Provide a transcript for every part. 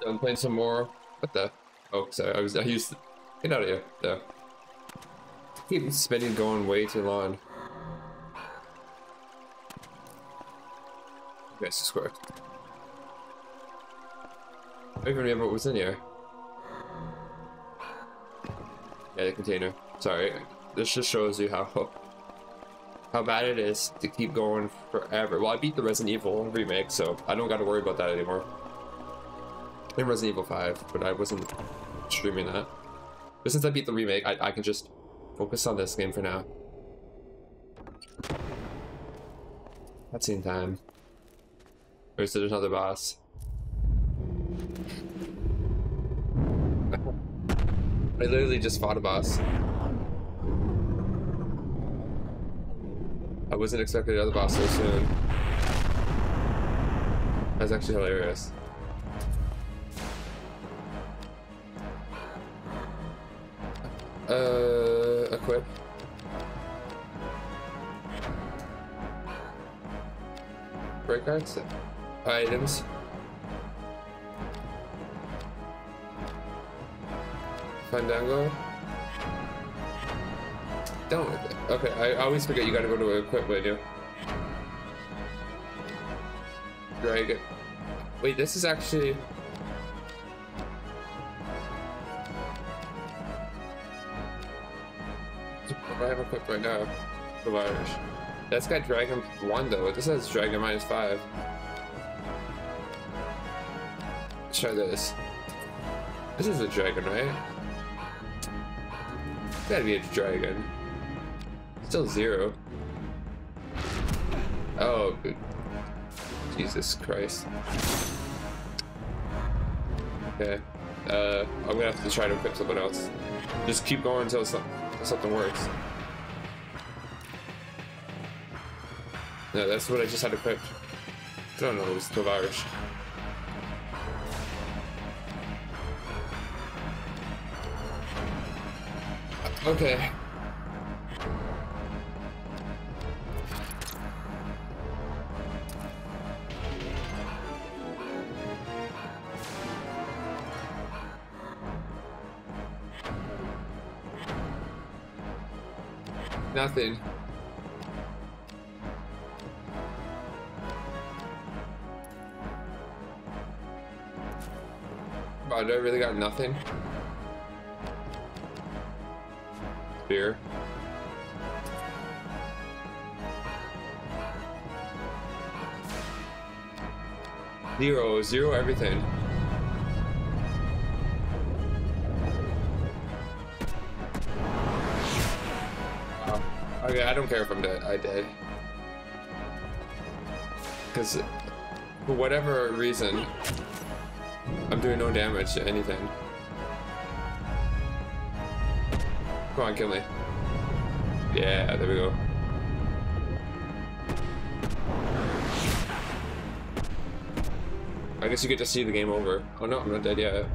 Done playing some more. What the? Oh, sorry. I was. I used. Get out of here. There. Keep spinning going way too long. Okay, it's square. I don't even remember what was in here. Yeah, the container. Sorry. This just shows you how how bad it is to keep going forever. Well, I beat the Resident Evil remake, so I don't got to worry about that anymore. In Resident Evil 5, but I wasn't streaming that. But since I beat the remake, I, I can just focus on this game for now. Cutscene time. Or is there another boss? I literally just fought a boss. I wasn't expecting another boss so soon. That's actually hilarious. Uh, equip. Break cards? Items. Fandango. Don't. Okay, I always forget you gotta go to equip menu. Dragon. Wait, this is actually. I have equipped right now. Irish. That's got Dragon 1 though. This has Dragon minus 5. Let's try this. This is a dragon, right? It's gotta be a dragon. Still zero. Oh, good. Jesus Christ. Okay. Uh, I'm gonna have to try to equip something else. Just keep going until something works. No, that's what I just had equipped. I don't know, it was 12 Irish. Okay. Nothing. Do I really got nothing? Spear. Zero, zero everything. Care if I'm dead. I did. Because for whatever reason, I'm doing no damage to anything. Come on, kill me. Yeah, there we go. I guess you get to see the game over. Oh no, I'm not dead yet.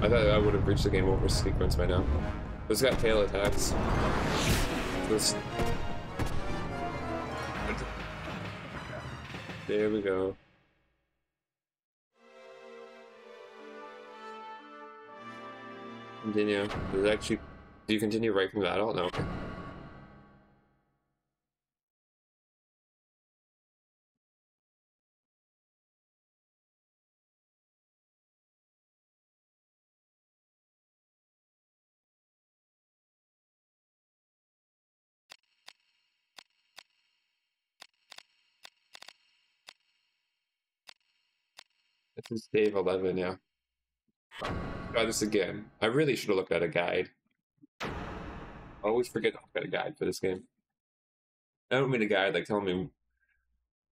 I thought I would have reached the game over sequence by now. It's got tail attacks. Let's... There we go. Continue. Does it actually... Do you continue right from battle? No. Okay. This is Dave 11, yeah. Try this again. I really should have looked at a guide. I always forget to look at a guide for this game. I don't mean a guide like telling me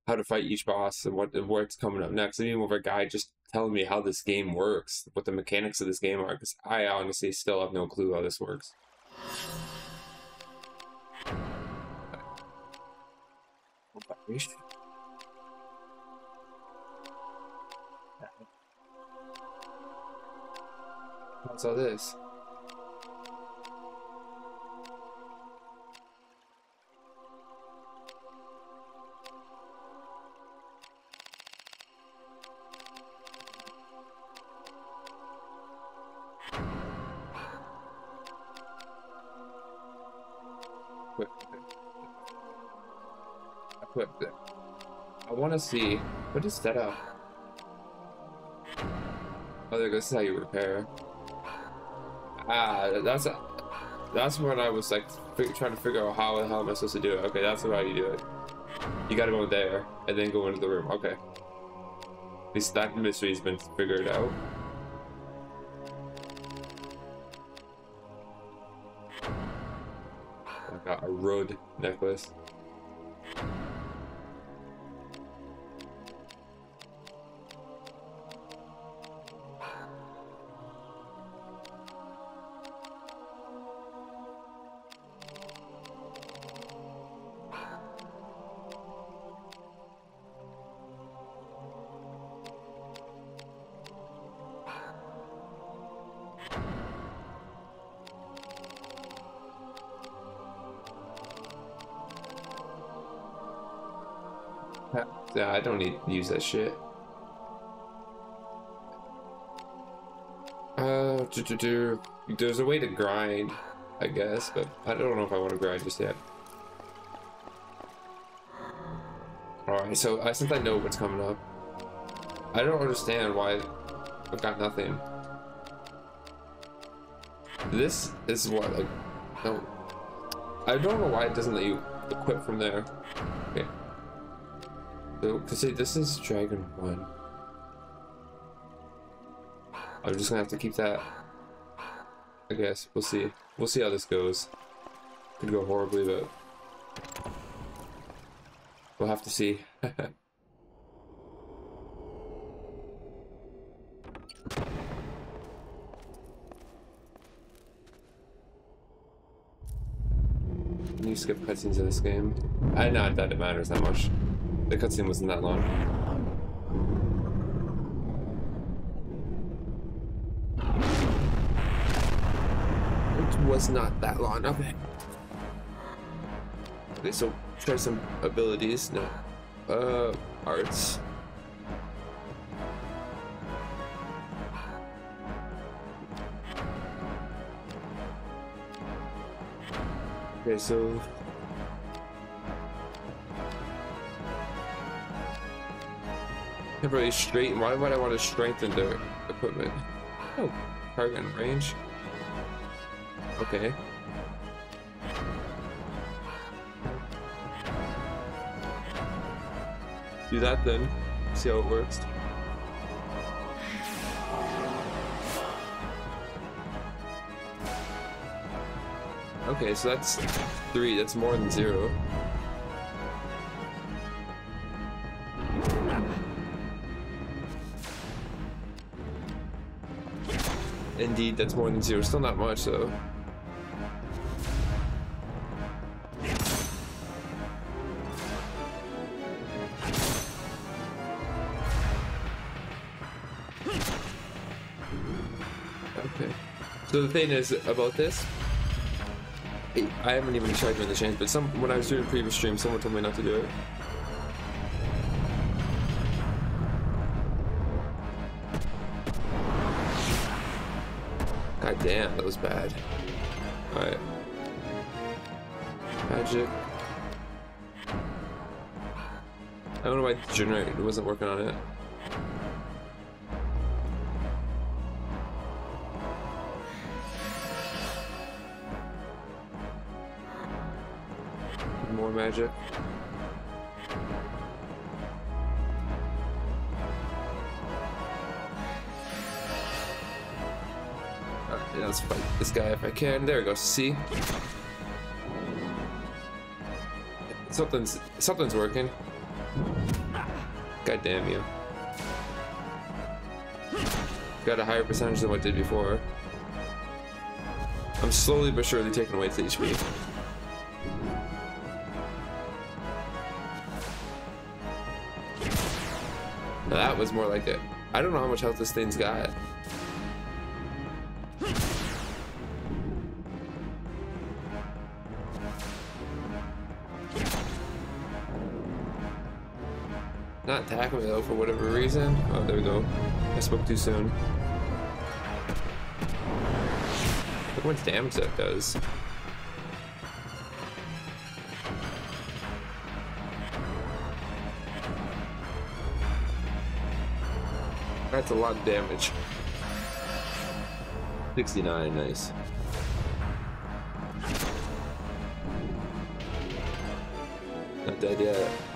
how to fight each boss and what and what's coming up next. I mean of a guide just telling me how this game works, what the mechanics of this game are, because I honestly still have no clue how this works. What's all this? I want to see. What is that up? Oh, there goes how you repair. Ah, that's that's when I was like trying to figure out how the hell am I supposed to do it. Okay, that's how you do it. You gotta go there and then go into the room. Okay. At least that mystery's been figured out. I got a road necklace. Use that shit. Uh, do, do, do. there's a way to grind, I guess, but I don't know if I want to grind just yet. Alright, so I, since I know what's coming up, I don't understand why I've got nothing. This is what, like, no. I don't know why it doesn't let you equip from there. Okay. So, cause see, this is Dragon 1. I'm just gonna have to keep that. I guess, we'll see. We'll see how this goes. Could go horribly, but... We'll have to see. Can you skip cutscenes in this game? I not that it matters that much. The cutscene wasn't that long. It was not that long. Okay. Okay, so try some abilities. No. Uh, arts. Okay, so Temporarily straight. Why would I want to strengthen the equipment? Oh, target and range. Okay. Do that then. See how it works. Okay, so that's three. That's more than zero. Indeed, that's more than zero. Still not much, though. Okay. So the thing is about this, I haven't even tried doing the change, but some when I was doing a previous stream, someone told me not to do it. Bad. Alright. Magic. I don't know why the generator wasn't working on it. More magic. Can. There it goes. See? Something's something's working. God damn you. Got a higher percentage than what I did before. I'm slowly but surely taking away its HP. Now that was more like it. I don't know how much health this thing's got. reason? Oh, there we go. I spoke too soon. Look how much damage that does. That's a lot of damage. 69, nice. Not dead yet.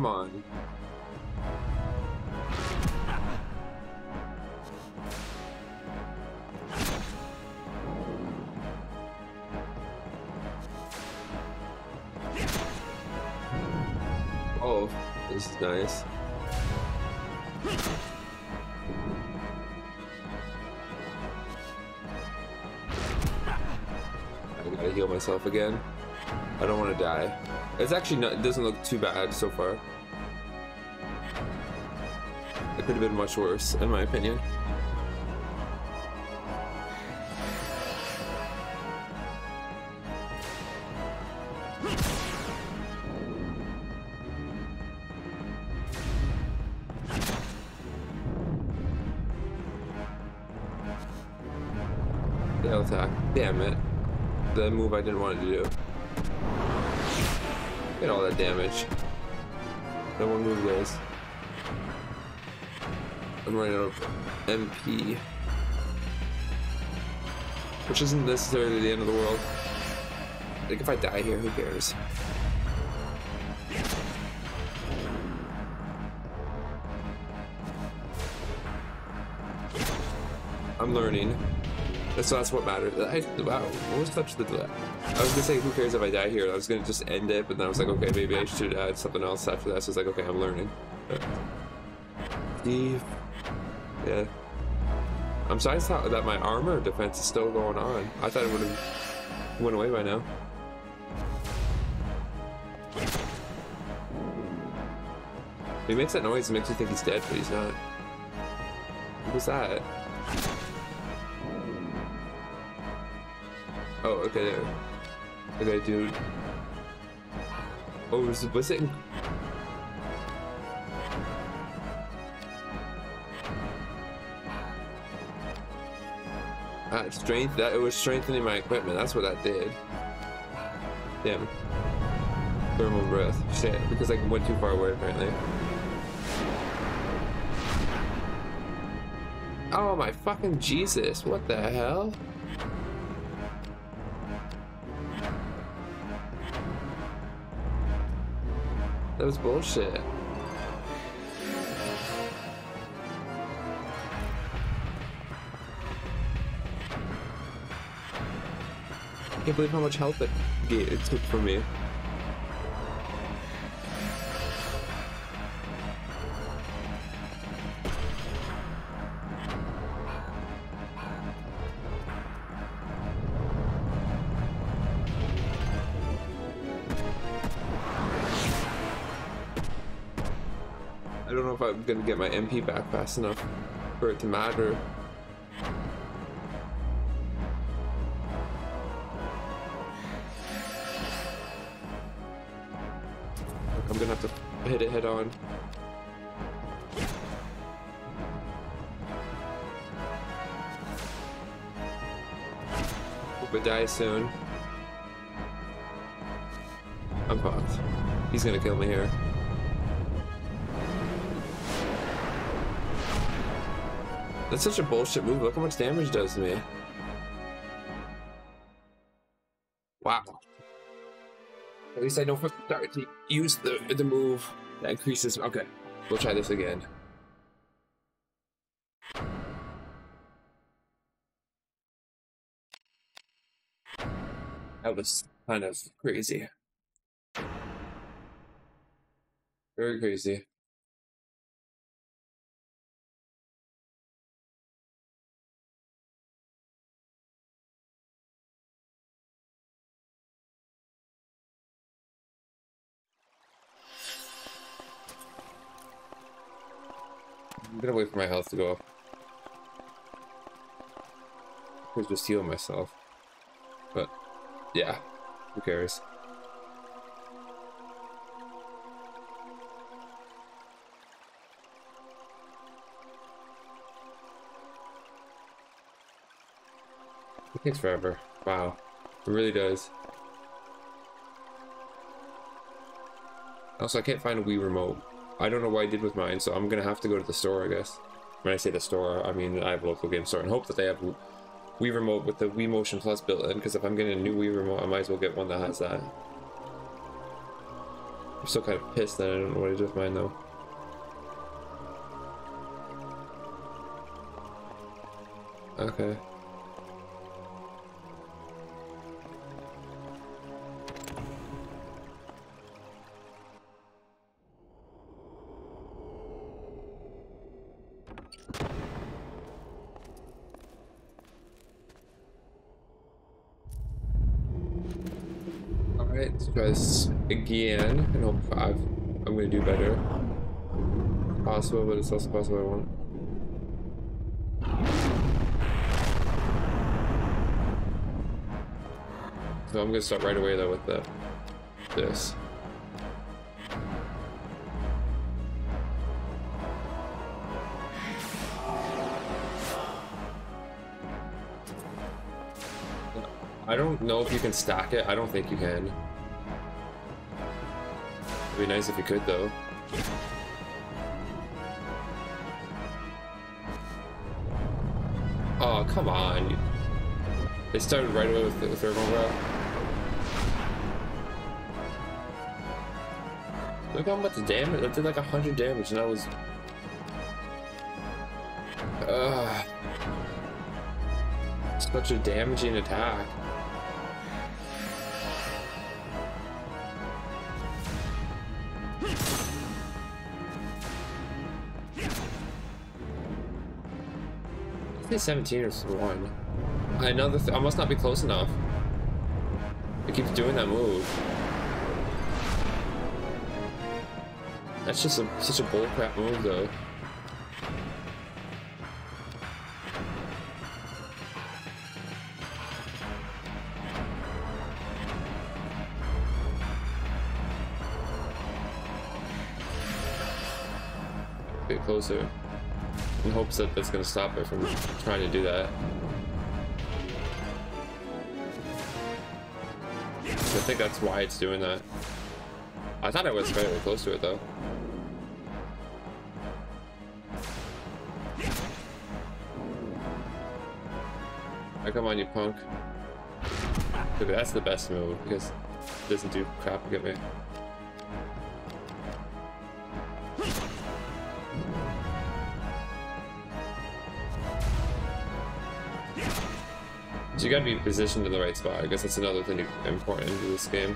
Come on. Oh, this is nice. I gotta heal myself again. I don't want to die. It's actually not, it doesn't look too bad so far. It could have been much worse, in my opinion. The attack. Damn it. The move I didn't want to do. Damage. That one move goes. I'm running out of MP. Which isn't necessarily the end of the world. Like if I die here, who cares? I'm learning. So that's what matters. I, wow, was such the I was gonna say who cares if I die here. I was gonna just end it, but then I was like, okay, maybe I should add something else after that. So it's like, okay, I'm learning. Steve. Yeah. I'm surprised that my armor defense is still going on. I thought it would have went away by now. He makes that noise and makes me think he's dead, but he's not. What was that? Oh, okay, there. Okay, dude. Oh, was, was it... Ah, strength, that, it was strengthening my equipment, that's what that did. Damn. Thermal breath. Shit, because I went too far away, apparently. Oh my fucking Jesus, what the hell? That was bullshit. I can't believe how much health it, took from me. Gonna get my MP back fast enough for it to matter. I'm gonna have to hit it head on. Hope it dies soon. I'm fucked. He's gonna kill me here. That's such a bullshit move. Look how much damage it does to me. Wow. At least I know the start to use the, the move that increases. Okay, we'll try this again. That was kind of crazy. Very crazy. Gonna wait for my health to go up. I just heal myself. But, yeah, who cares? It takes forever. Wow. It really does. Also, I can't find a Wii remote. I don't know what I did with mine, so I'm gonna have to go to the store, I guess. When I say the store, I mean I have a local game store and hope that they have Wii remote with the Wii Motion Plus built in, because if I'm getting a new Wii remote, I might as well get one that has that. I'm still kind of pissed that I don't know what I did with mine, though. Okay. Again and hope I've, I'm gonna do better. Possible, but it's also possible I won't. So I'm gonna start right away though with the this. I don't know if you can stack it. I don't think you can. Be nice if you could though. Oh, come on. They started right away with the thermal route. Look how much damage. That did like 100 damage and that was... Ugh. Such a damaging attack. I think 17 or 1. Another th I must not be close enough. It keeps doing that move. That's just a, such a bullcrap move, though. Get closer. That's gonna stop it from trying to do that. I think that's why it's doing that. I thought I was fairly close to it though. Oh, come on, you punk. Okay, that's the best move because it doesn't do crap to me. So you gotta be positioned in the right spot. I guess that's another thing important in this game.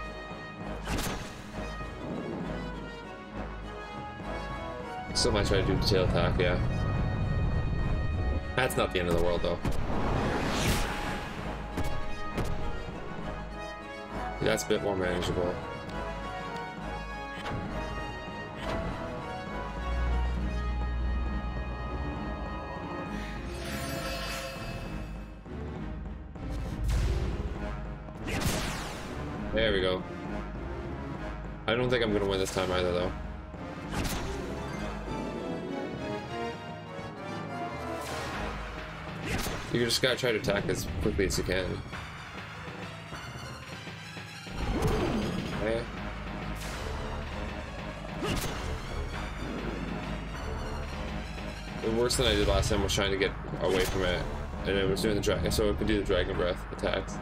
Still might try to do tail attack, yeah. That's not the end of the world though. That's a bit more manageable. This time either though. You just gotta try to attack as quickly as you can. Okay. The worst thing I did last time was trying to get away from it, and I was doing the dragon, so I could do the dragon breath attacks.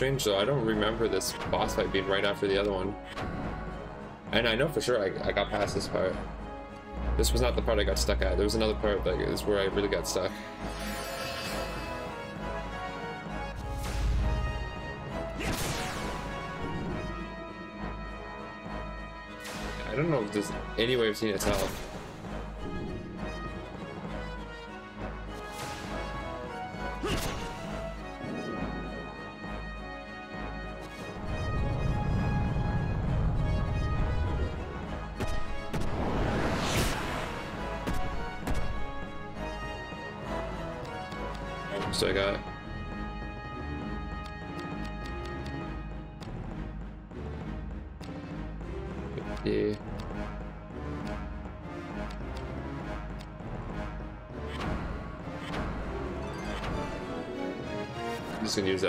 Strange though. I don't remember this boss fight being right after the other one. And I know for sure I, I got past this part. This was not the part I got stuck at. There was another part that is where I really got stuck. I don't know if there's any way of seeing its health.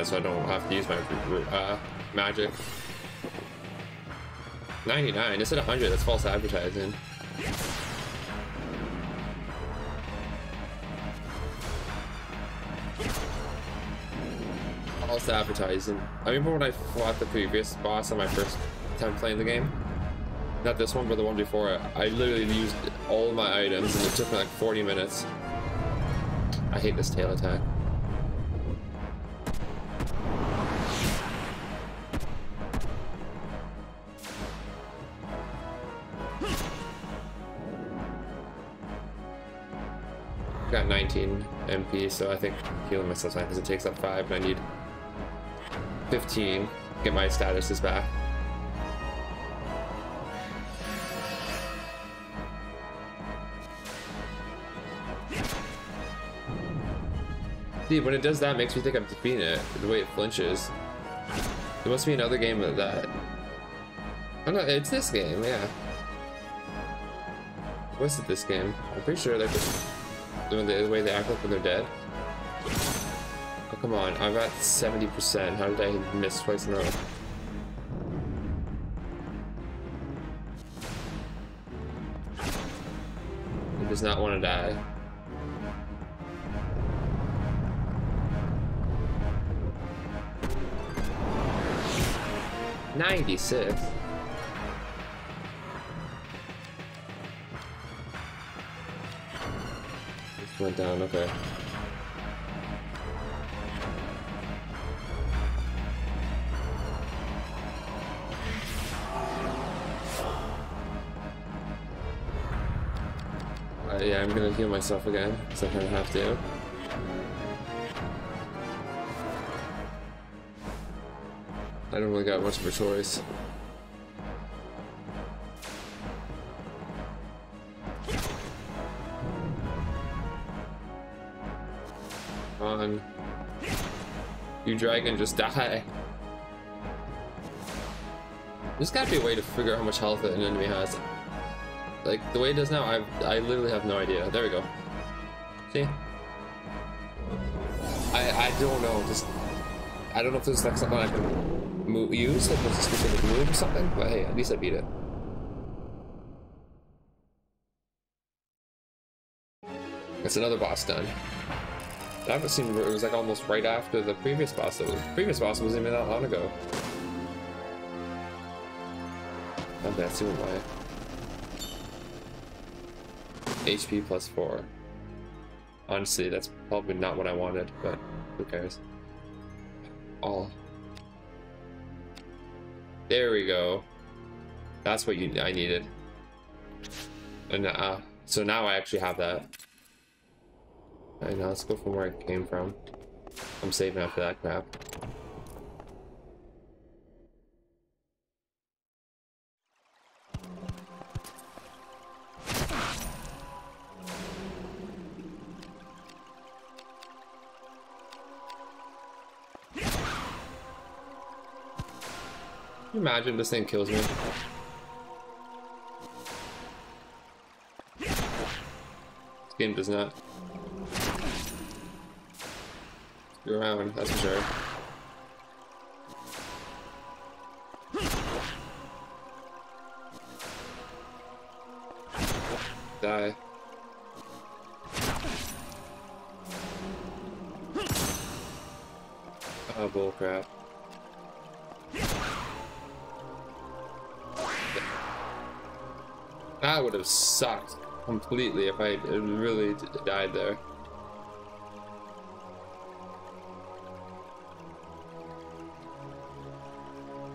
That so I don't have to use my uh, magic. 99, it's at 100, that's false advertising. False advertising. I remember when I fought the previous boss on my first time playing the game. Not this one, but the one before it. I literally used all my items and it took me like 40 minutes. I hate this tail attack. 19 MP, so I think healing myself because it takes up 5 and I need 15 get my statuses back. See, when it does that, it makes me think I'm defeating it, the way it flinches. There must be another game of that. Oh no, it's this game, yeah. What's it this game? I'm pretty sure like the, way they act like when they're dead. Oh come on, I'm at 70%. How did I miss twice in a row? He does not want to die. 96. Went down, okay. Uh, yeah, I'm gonna heal myself again, because I kind of have to. I don't really got much of a choice. You dragon, just die. There's gotta be a way to figure out how much health an enemy has. Like, the way it does now, I I literally have no idea. There we go. See? I, I don't know, just... I don't know if there's like something I can move use, like with a specific move or something, but hey, at least I beat it. It's another boss done. That was seemed it was like almost right after the previous boss. The previous boss wasn't even that long ago. Not bad, see why. HP plus four. Honestly, that's probably not what I wanted, but who cares? All. There we go. That's what you I needed. And uh, so now I actually have that. I now let's go from where it came from. I'm saving after that crap. imagine this thing kills me? This game does not. Go around, that's for sure. Die. Oh, bullcrap. That would have sucked completely if I really died there.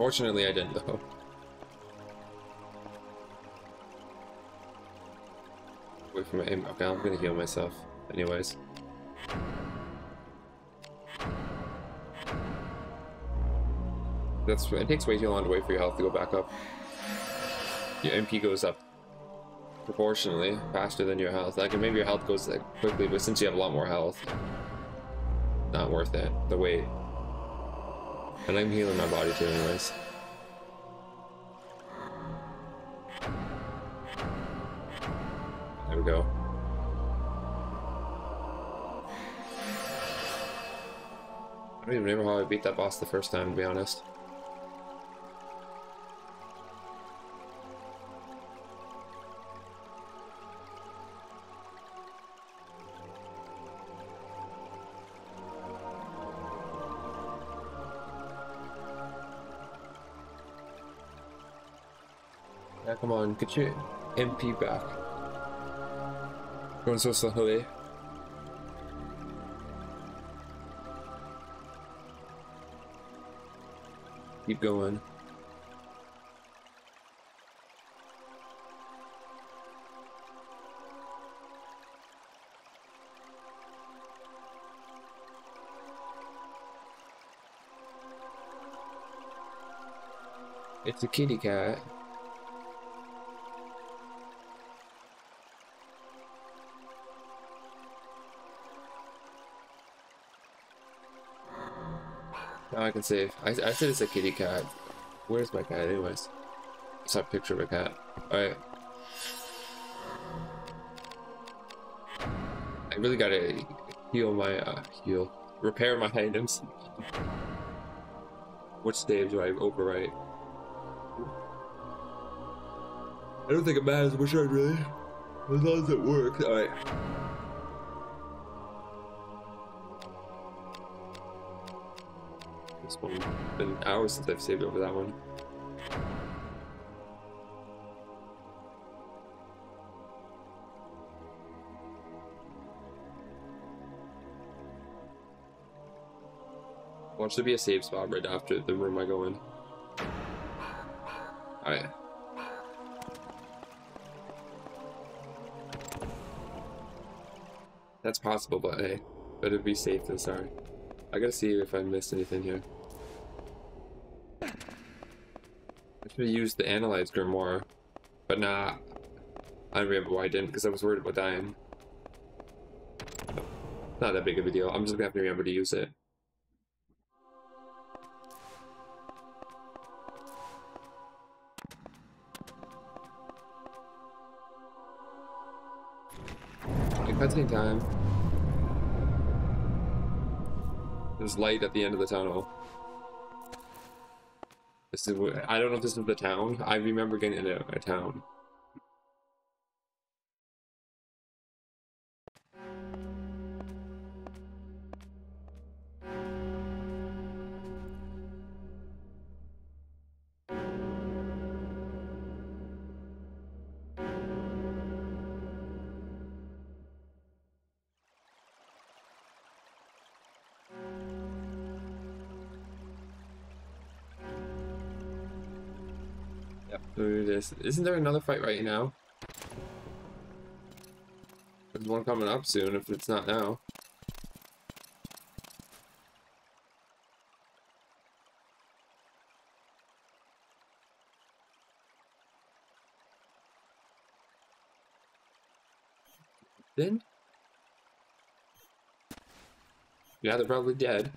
Fortunately, I didn't though. Wait for my aim. Okay, I'm gonna heal myself. Anyways. That's it takes way too long to wait for your health to go back up. Your MP goes up proportionally faster than your health. Like maybe your health goes like quickly, but since you have a lot more health, not worth it. The wait. And I'm healing my body too anyways. There we go. I don't even remember how I beat that boss the first time, to be honest. Come on, get your MP back. Going so slowly. Keep going. It's a kitty cat. Now I can save. I, I said it's a kitty cat. Where's my cat anyways? I saw a picture of a cat. Alright. I really gotta heal my, uh, heal. Repair my items. Which stage do I overwrite? I don't think it matters which one really. As long as it works. Alright. One. Been hours since I've saved over that one. Watch there be a save spot right after the room I go in. Oh, Alright. That's possible, but hey, better be safe than sorry. I gotta see if I missed anything here. I should have used the Analyze Grimoire, but nah. I remember why I didn't, because I was worried about dying. Not that big of a deal. I'm just gonna have to remember to use it. Cutscene time. There's light at the end of the tunnel. I don't know if this is the town. I remember getting into a town. This. Isn't there another fight right now? There's one coming up soon if it's not now. Then? Yeah, they're probably dead.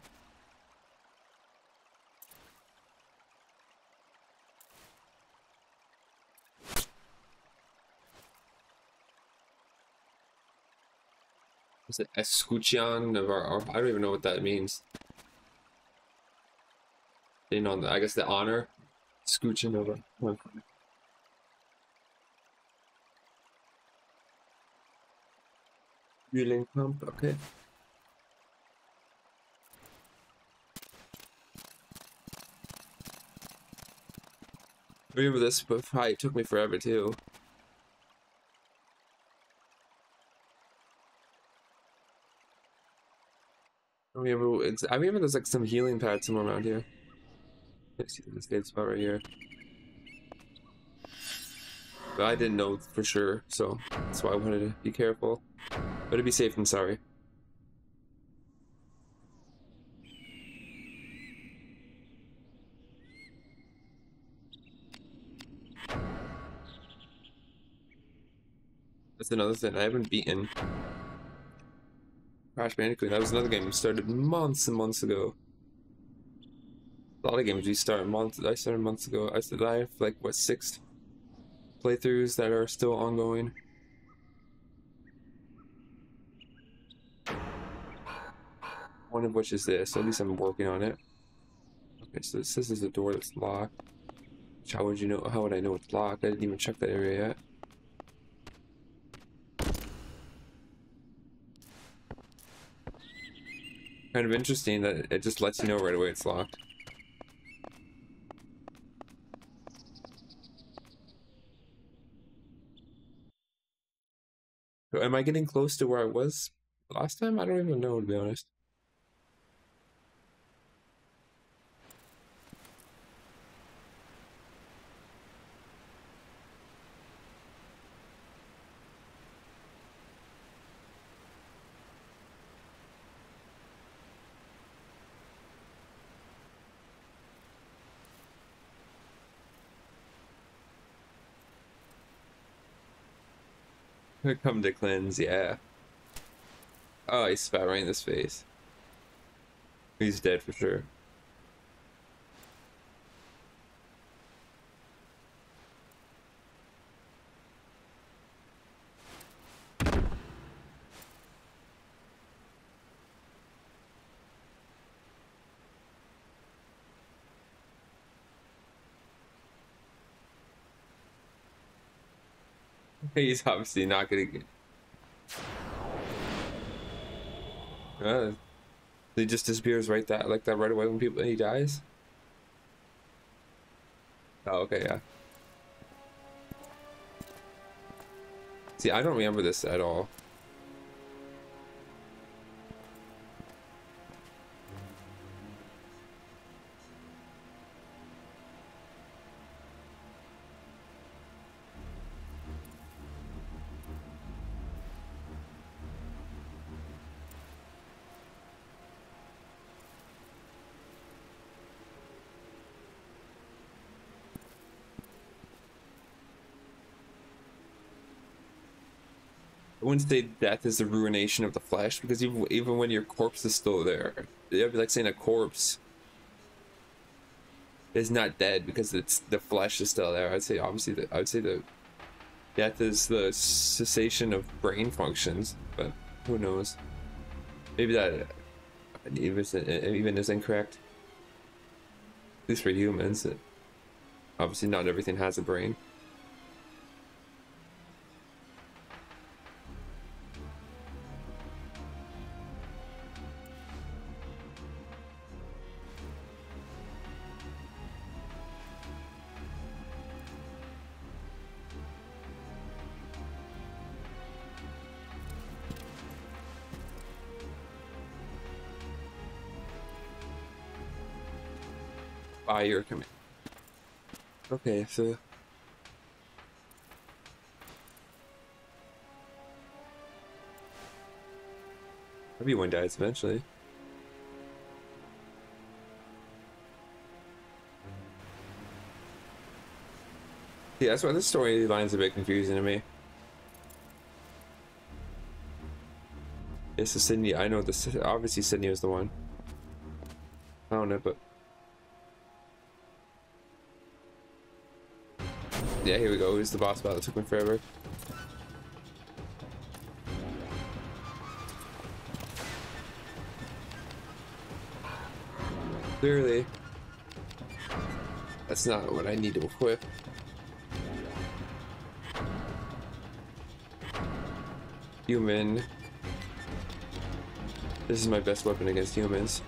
It escuchan or, or I don't even know what that means. You know, I guess the honor. Escuchan over. Reeling pump, okay. remember this, but probably took me forever too. It's, I remember there's like some healing pads somewhere around here. Let's see this dead spot right here. But I didn't know for sure, so that's why I wanted to be careful. But to be safe than sorry. That's another thing I haven't beaten. Crash Bandicoot. That was another game we started months and months ago. A lot of games we started months. I started months ago. I said I have like what six playthroughs that are still ongoing. One of which is this. At least I'm working on it. Okay, so this, this is a door that's locked. How would you know? How would I know it's locked? I didn't even check that area yet. Kind of interesting that it just lets you know right away it's locked. So am I getting close to where I was last time? I don't even know to be honest. Come to cleanse, yeah. Oh, he spat right in his face. He's dead for sure. He's obviously not gonna get. Uh, he just disappears right that like that right away when people he dies. Oh, okay, yeah. See, I don't remember this at all. Wouldn't say death is the ruination of the flesh because even even when your corpse is still there, it'd be like saying a corpse is not dead because it's the flesh is still there. I'd say obviously that I would say that death is the cessation of brain functions, but who knows? Maybe that even even is incorrect. At least for humans, obviously not everything has a brain. By your command. Okay, so everyone dies eventually. Yeah, that's why this storyline's a bit confusing to me. It's a Sydney. I know this. Obviously, Sydney is the one. I don't know, but Yeah, here we go. Who's the boss battle that took me forever? Clearly, that's not what I need to equip. Human. This is my best weapon against humans.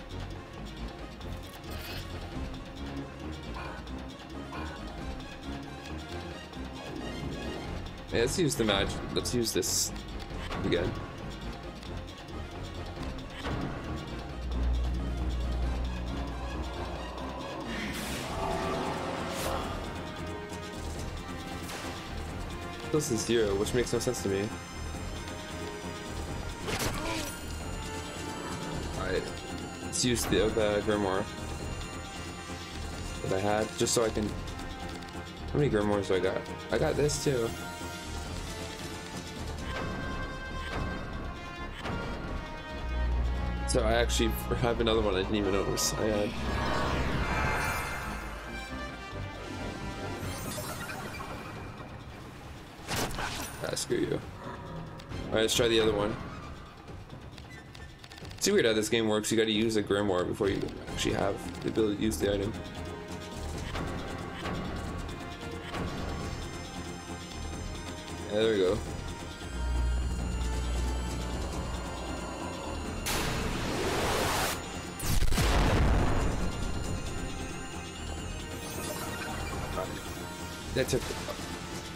Yeah, let's use the magic. Let's use this again. This is zero, which makes no sense to me. Alright, let's use the, Grimoire that I had, just so I can... How many Grimoires do I got? I got this too. So I actually have another one I didn't even notice I had. Ah, screw you. Alright, let's try the other one. It's weird how this game works. You gotta use a grimoire before you actually have the ability to use the item. Yeah, there we go.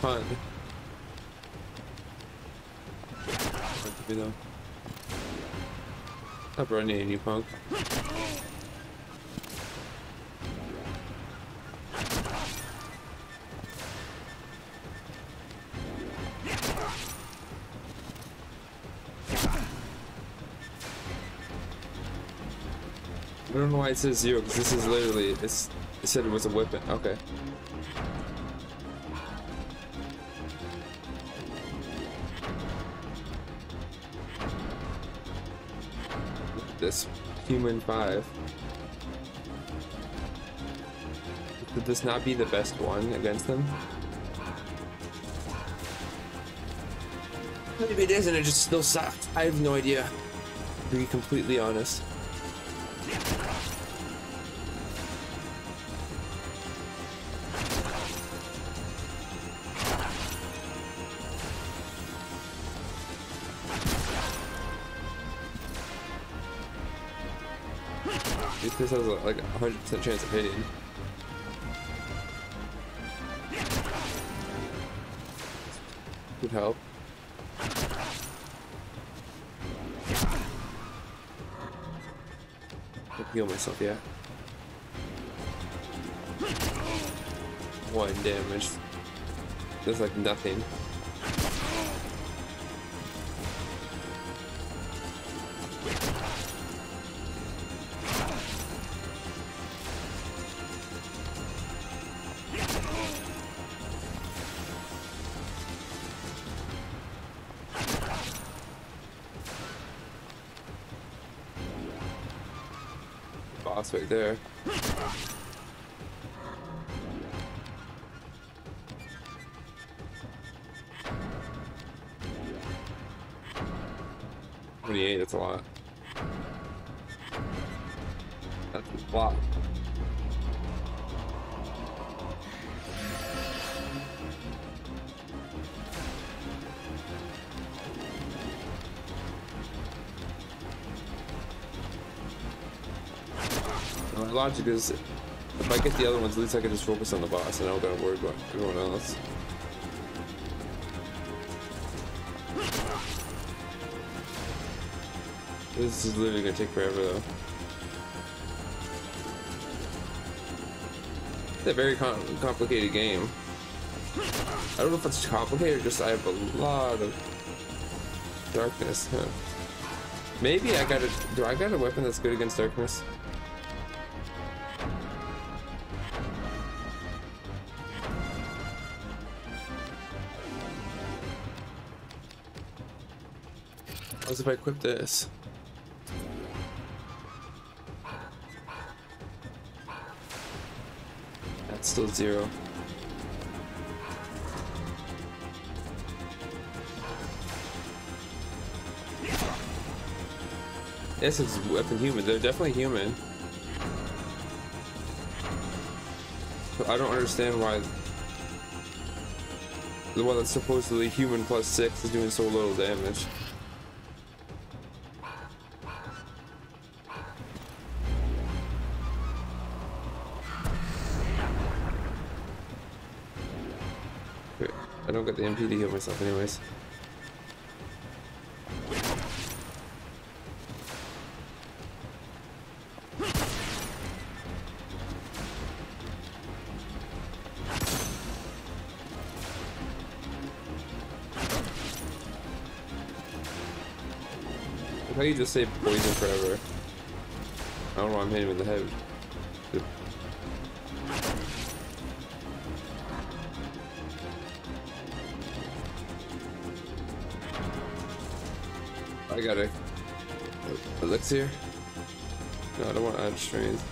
Fun. Stop running, you punk. I don't know why it says zero, because this is literally, it said it was a weapon. Okay. This human 5. Could this not be the best one against them? Maybe it is and it just still sucks. I have no idea. To be completely honest. Has a, like a hundred percent chance of hitting. Could help. I heal myself, yeah. One damage. That's like nothing. There. Logic is, if I get the other ones, at least I can just focus on the boss and I don't gotta worry about everyone else. This is literally gonna take forever though. It's a very com complicated game. I don't know if it's complicated or just I have a lot of darkness. Huh. Maybe I got a. Do I got a weapon that's good against darkness? If I equip this? That's still zero. This is weapon human. They're definitely human. But I don't understand why the one that's supposedly human plus six is doing so little damage. Anyways. How do you just say poison forever? I don't know why I'm hitting him in the head. Got a elixir. No, I don't want add strains.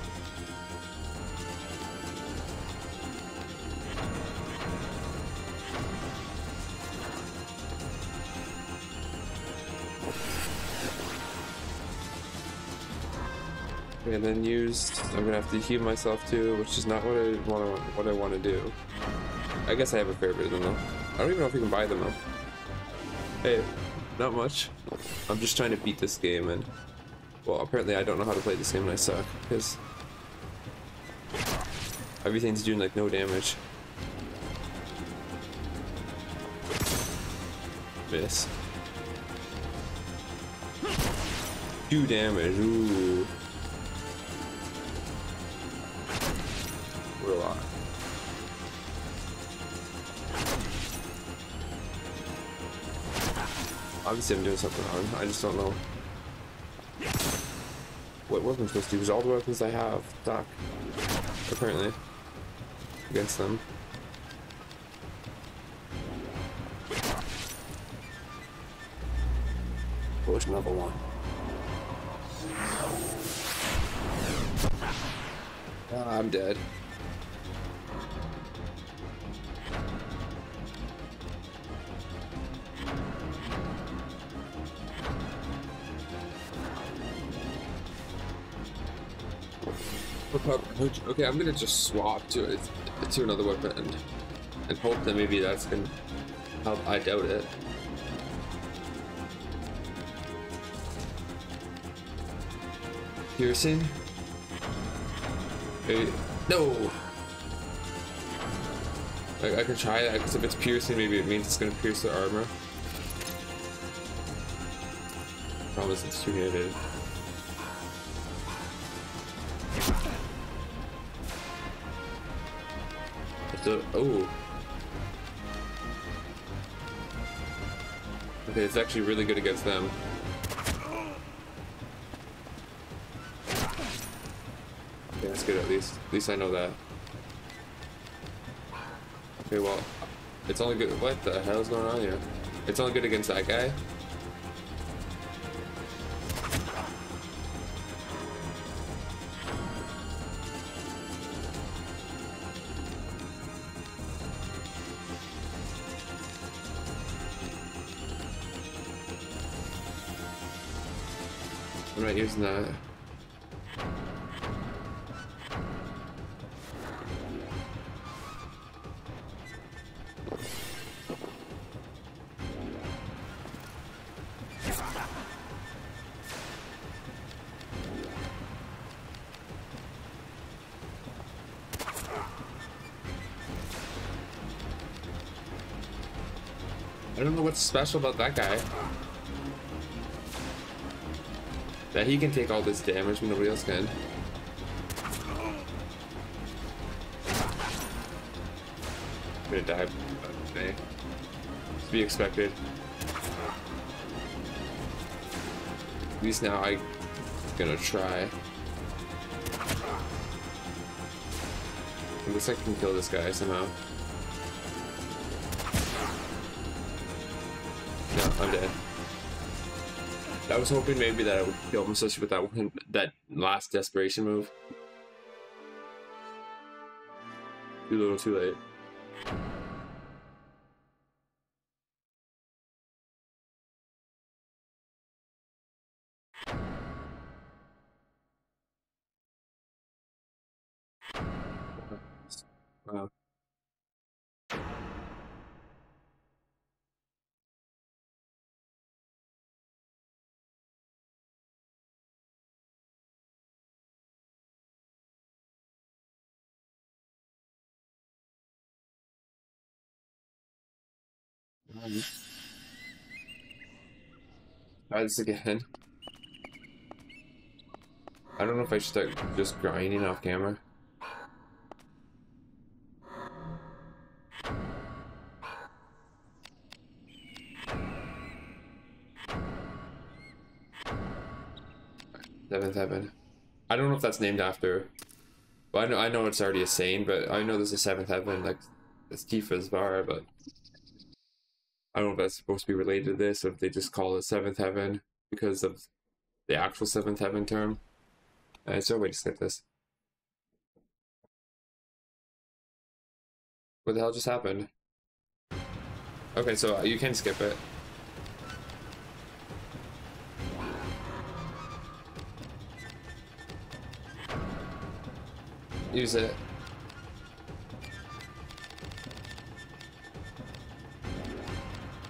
and then used. I'm gonna have to heal myself too, which is not what I want. What I want to do. I guess I have a fair bit of them though. I don't even know if you can buy them though. Hey, not much. I'm just trying to beat this game and well, apparently I don't know how to play this game and I suck because everything's doing like no damage. Miss. Two damage. Ooh. Obviously I'm doing something wrong. I just don't know. What weapons supposed to use? All the weapons I have. Doc. Apparently. Against them. Push level one. Ah, I'm dead. Okay, I'm gonna just swap to to another weapon and, and hope that maybe that's gonna help. I doubt it. Piercing. Hey, no. I, I can try that because if it's piercing, maybe it means it's gonna pierce the armor. Promise it's too negative. So, oh. Okay, it's actually really good against them. Okay, that's good at least. At least I know that. Okay, well, it's only good. What the hell is going on here? It's only good against that guy? I'm not. I don't know what's special about that guy. That he can take all this damage when nobody else can. I'm gonna die today. To be expected. At least now I'm gonna try. It looks like I can kill this guy somehow. No, I'm dead. I was hoping maybe that I would kill him, especially with that one, that last desperation move. Too little, too late. Try this again. I don't know if I should start just grinding off camera. Seventh heaven. I don't know if that's named after. Well, I know I know it's already a saying, but I know there's a seventh heaven, like it's Tifa's bar, but I don't know if that's supposed to be related to this, or if they just call it seventh heaven because of the actual seventh heaven term. Uh, way to skip this? What the hell just happened? Okay, so uh, you can skip it. use it.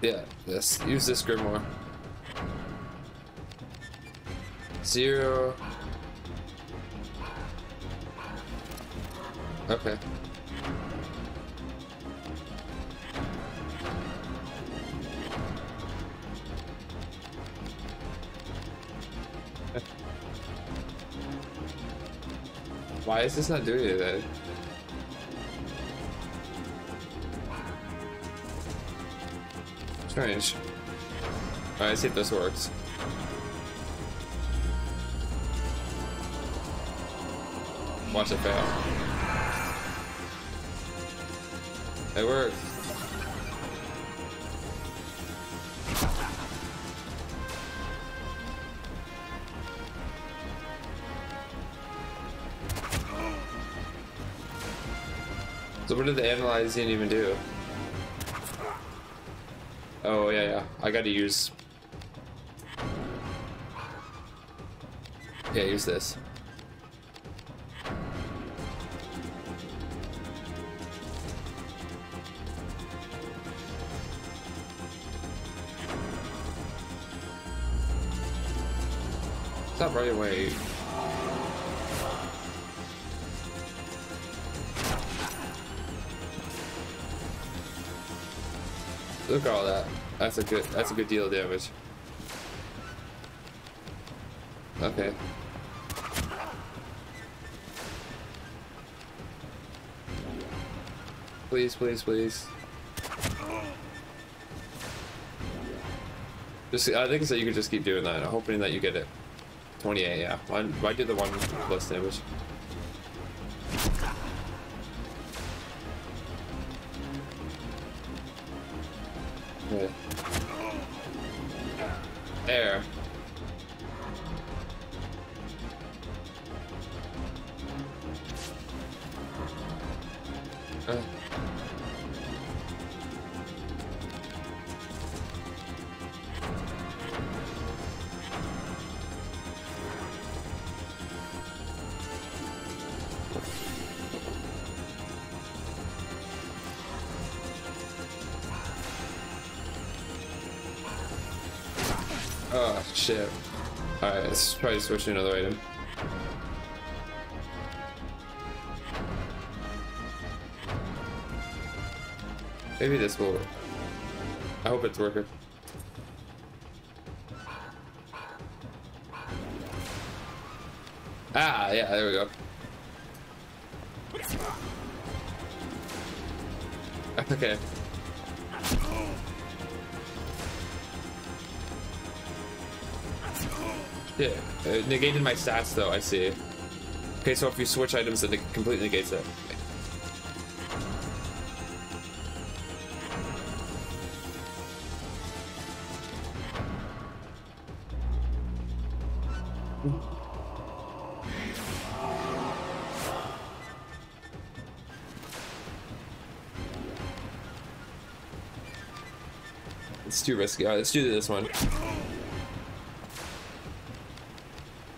Yeah, this. Use this Grimoire. Zero. Okay. Why is this not doing anything? Strange. Alright, let's see if this works. Watch it fail. It worked. So what did the analyzing even do? Oh yeah, yeah. I gotta use. Yeah, use this. Stop right away. Look at all that. That's a good that's a good deal of damage. Okay. Please, please, please. Just I think so you can just keep doing that, I'm hoping that you get it. 28, yeah. Why, why do the one plus damage? To switch to another item. Maybe this will. I hope it's working. Ah, yeah, there we go. Okay. Yeah, it negated my stats though, I see. Okay, so if you switch items, it completely negates it. It's too risky. Alright, let's do this one.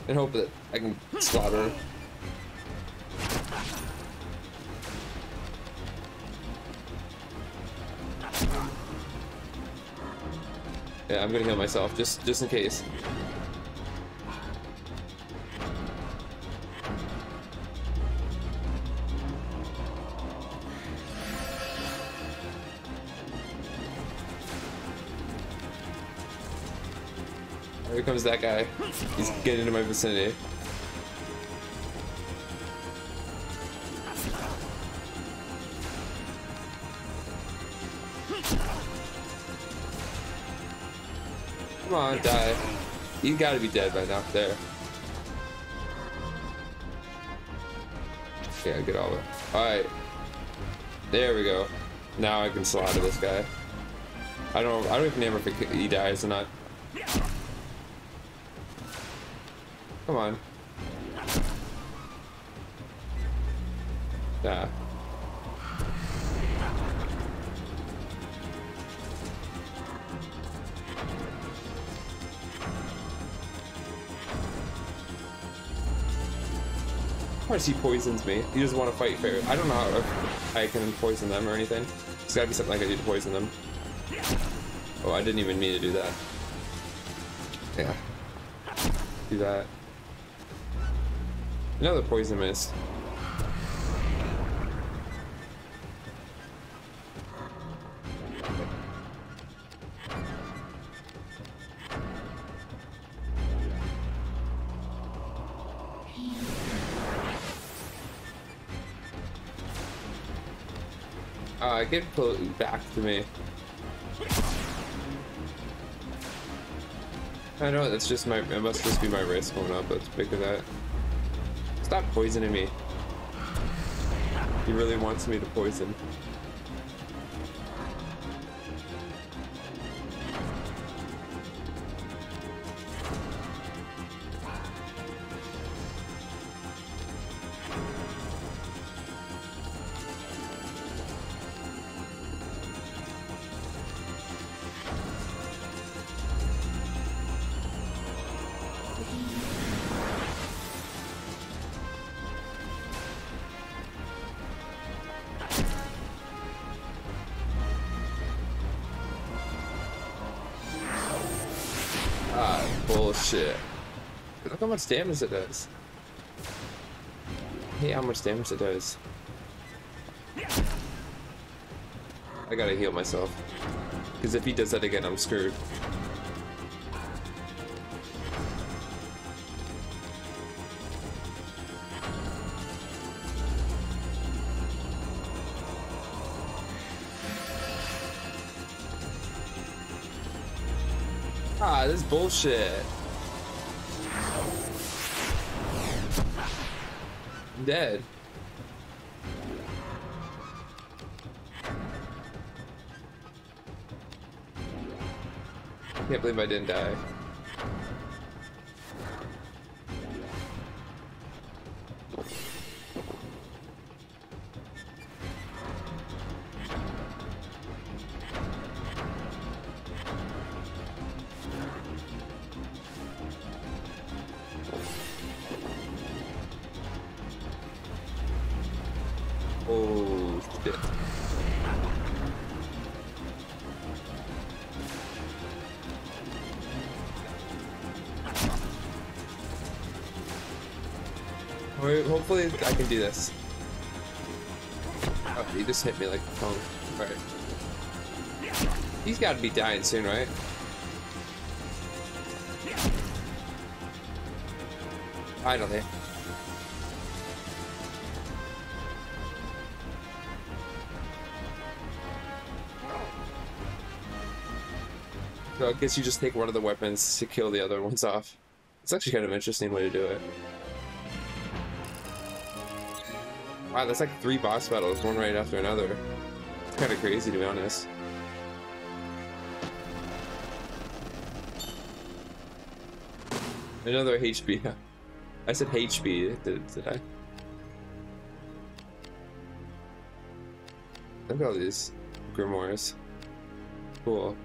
And hope that I can slaughter. Yeah, I'm gonna heal myself, just just in case. Here comes that guy. He's getting into my vicinity. Come on, die. You gotta be dead by now. There. Yeah, get all of it. Alright. There we go. Now I can slaughter this guy. I don't I don't even remember if he dies or not. He poisons me. He doesn't want to fight fair. I don't know how I can poison them or anything. It's gotta be something I can do to poison them. Oh, I didn't even mean to do that. Yeah. Do that. Another poison mist. Uh, get back to me. I know that's just my. It must just be my wrist going up. Let's pick that. Stop poisoning me. He really wants me to poison. Much damage it does. Hey, how much damage it does. I gotta heal myself. Because if he does that again, I'm screwed. Ah, this bullshit. Dead. Can't believe I didn't die. I can do this. Oh, he just hit me like a phone. Alright. He's gotta be dying soon, right? Finally. So I guess you just take one of the weapons to kill the other ones off. It's actually kind of an interesting way to do it. Wow, that's like three boss battles, one right after another. It's kind of crazy to be honest. Another HP. I said HP, did, did I? Look at all these grimoires. Cool.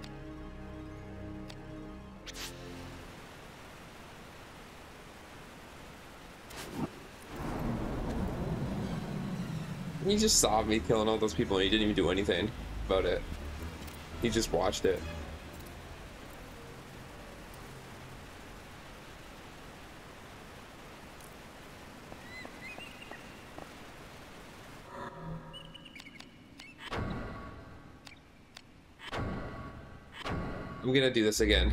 He just saw me killing all those people and he didn't even do anything about it. He just watched it. I'm gonna do this again.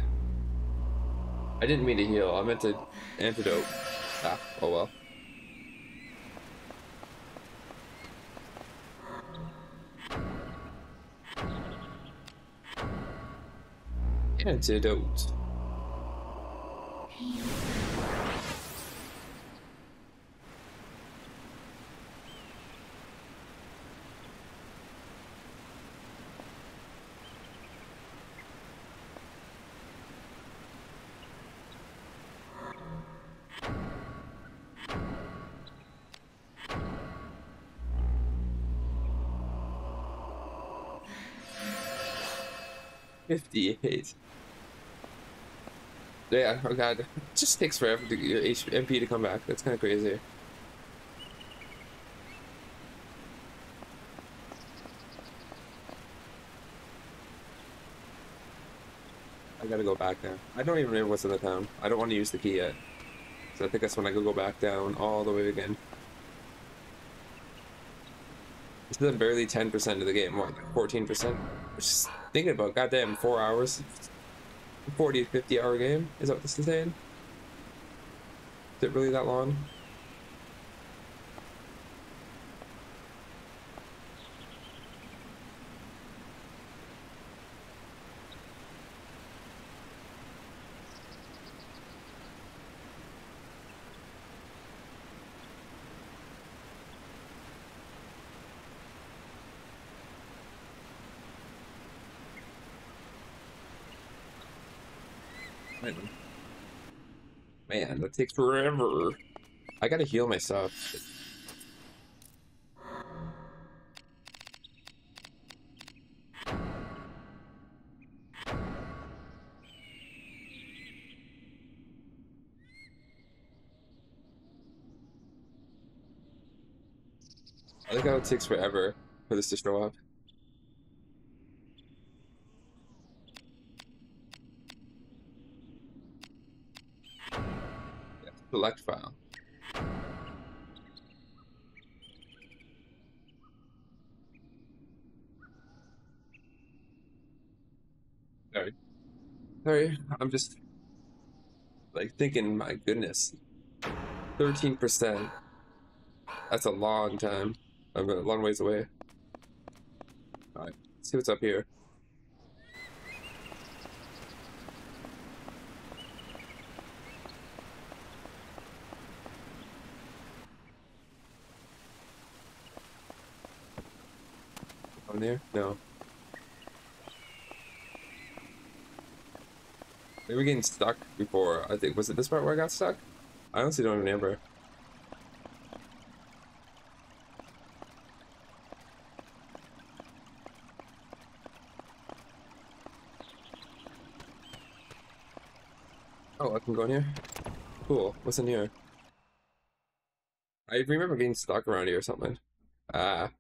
I didn't mean to heal, I meant to antidote. Ah, oh well. 解毒。58. Yeah, oh god. It just takes forever to get your MP to come back. That's kind of crazy. I gotta go back now. I don't even remember what's in the town. I don't want to use the key yet. So I think that's when I could go back down all the way again. This is barely 10% of the game, what, 14%? Which is thinking about, goddamn, four hours. 40, 50 hour game? Is that what this is saying? Is it really that long? Man, that takes forever. I gotta heal myself. I think how it takes forever for this to show up. Select file. Sorry. Sorry, I'm just like thinking, my goodness. 13%. That's a long time. I'm a long ways away. Alright, see what's up here. On there? No. We were getting stuck before. I think was it this part where I got stuck? I honestly don't remember. Oh, I can go in here? Cool. What's in here? I remember getting stuck around here or something. Ah.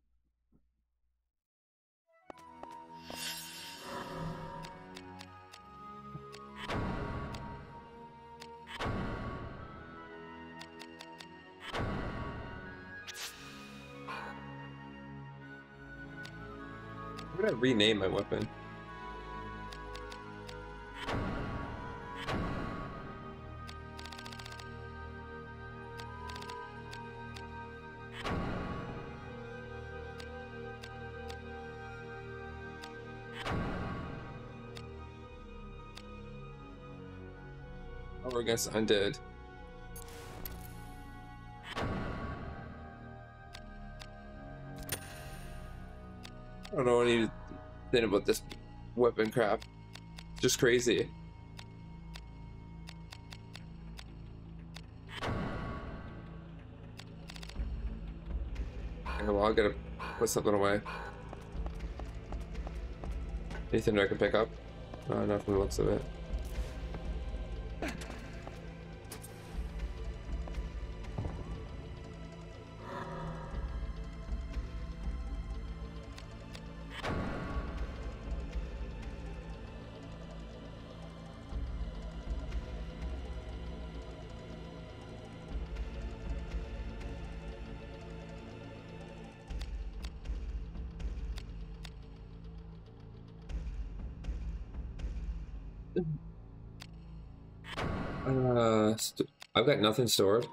Rename my weapon. Oh, I guess undead. Anything about this weapon crap. Just crazy. Okay, well, I gotta put something away. Anything I can pick up? Uh, Not from the looks of it. Got nothing stored.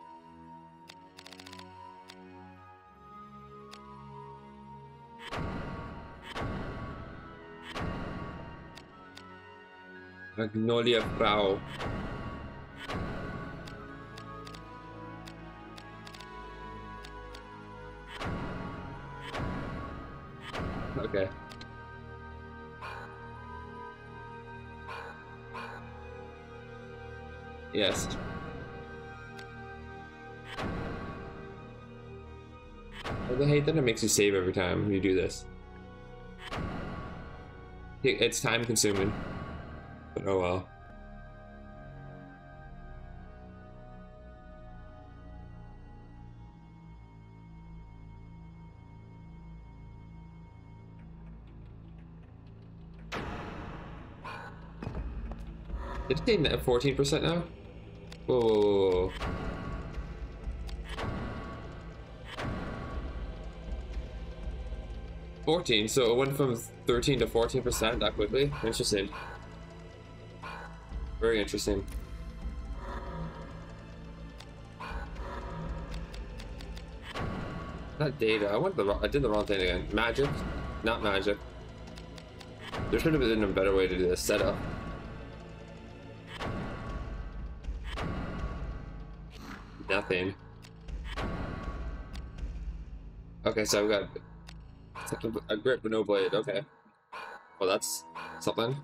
Magnolia Frau. Makes you save every time you do this. It's time consuming. But oh well. Did it say 14% now? Whoa, whoa, whoa, whoa. Fourteen, so it went from thirteen to fourteen percent that quickly. Interesting. Very interesting. Not data. I went the wrong, I did the wrong thing again. Magic, not magic. There should have been a better way to do this setup. Nothing. Okay, so I've got a grip but no blade. Okay. Well, that's something.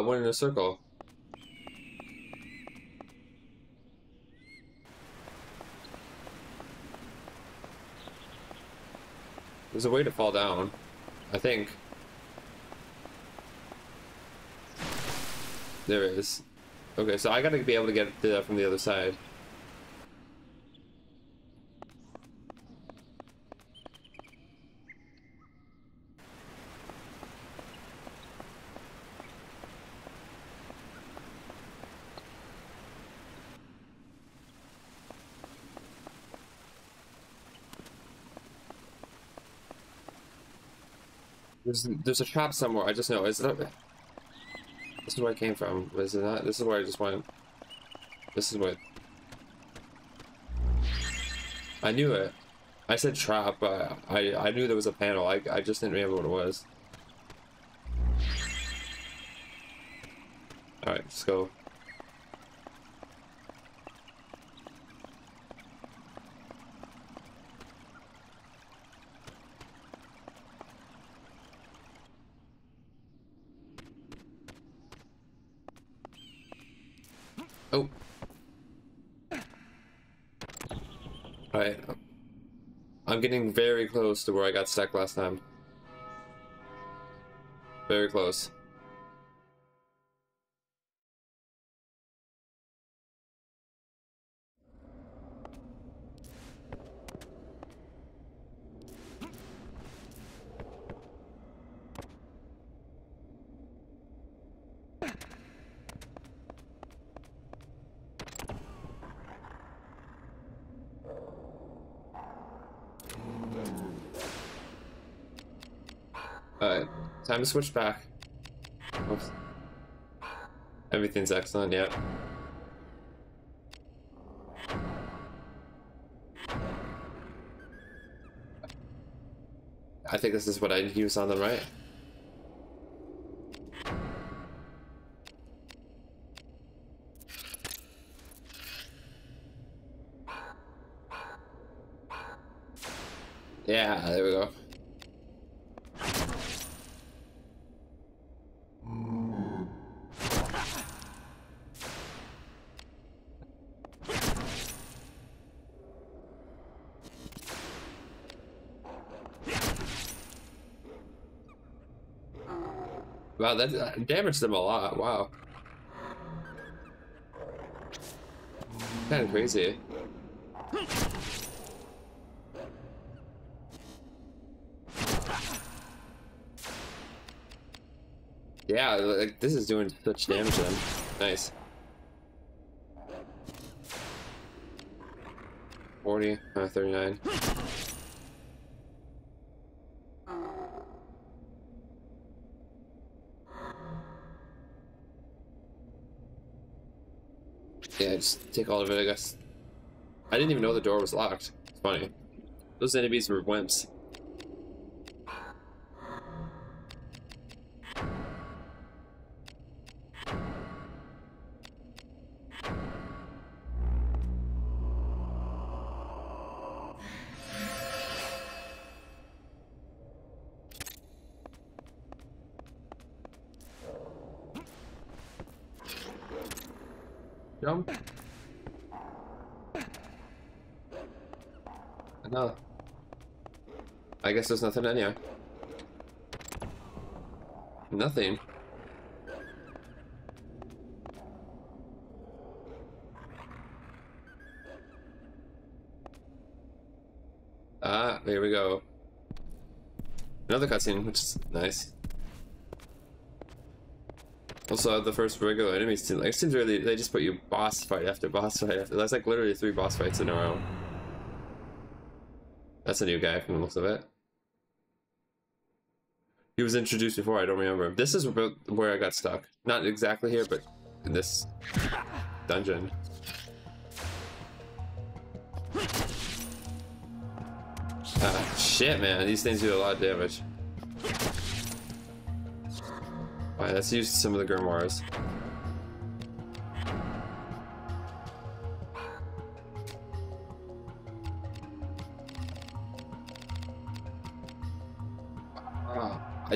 Uh, one in a circle. There's a way to fall down, I think. There is. Okay, so I gotta be able to get it from the other side. There's there's a trap somewhere. I just know. Is it? This is where I came from. Is it not? This is where I just went. This is what. I knew it. I said trap, but I I knew there was a panel. I I just didn't remember what it was. All right, let's go. Oh. Alright. I'm getting very close to where I got stuck last time. Very close. Alright, time to switch back. Oops. Everything's excellent, yeah. I think this is what I use on them, right? Yeah, there we go. That uh, damaged them a lot. Wow. Kind of crazy. Yeah, like this is doing such damage to them. Nice. 40, uh, 39. Yeah, just take all of it, I guess. I didn't even know the door was locked. It's funny. Those enemies were wimps. Guess there's nothing in here. Nothing. Ah, here we go. Another cutscene, which is nice. Also, the first regular enemies team, like, it seems really, they just put you boss fight after boss fight after. That's like literally three boss fights in a row. That's a new guy from the looks of it. Was introduced before, I don't remember. This is where I got stuck. Not exactly here, but in this dungeon. Ah, shit, man. These things do a lot of damage. Alright, let's use some of the grimoires.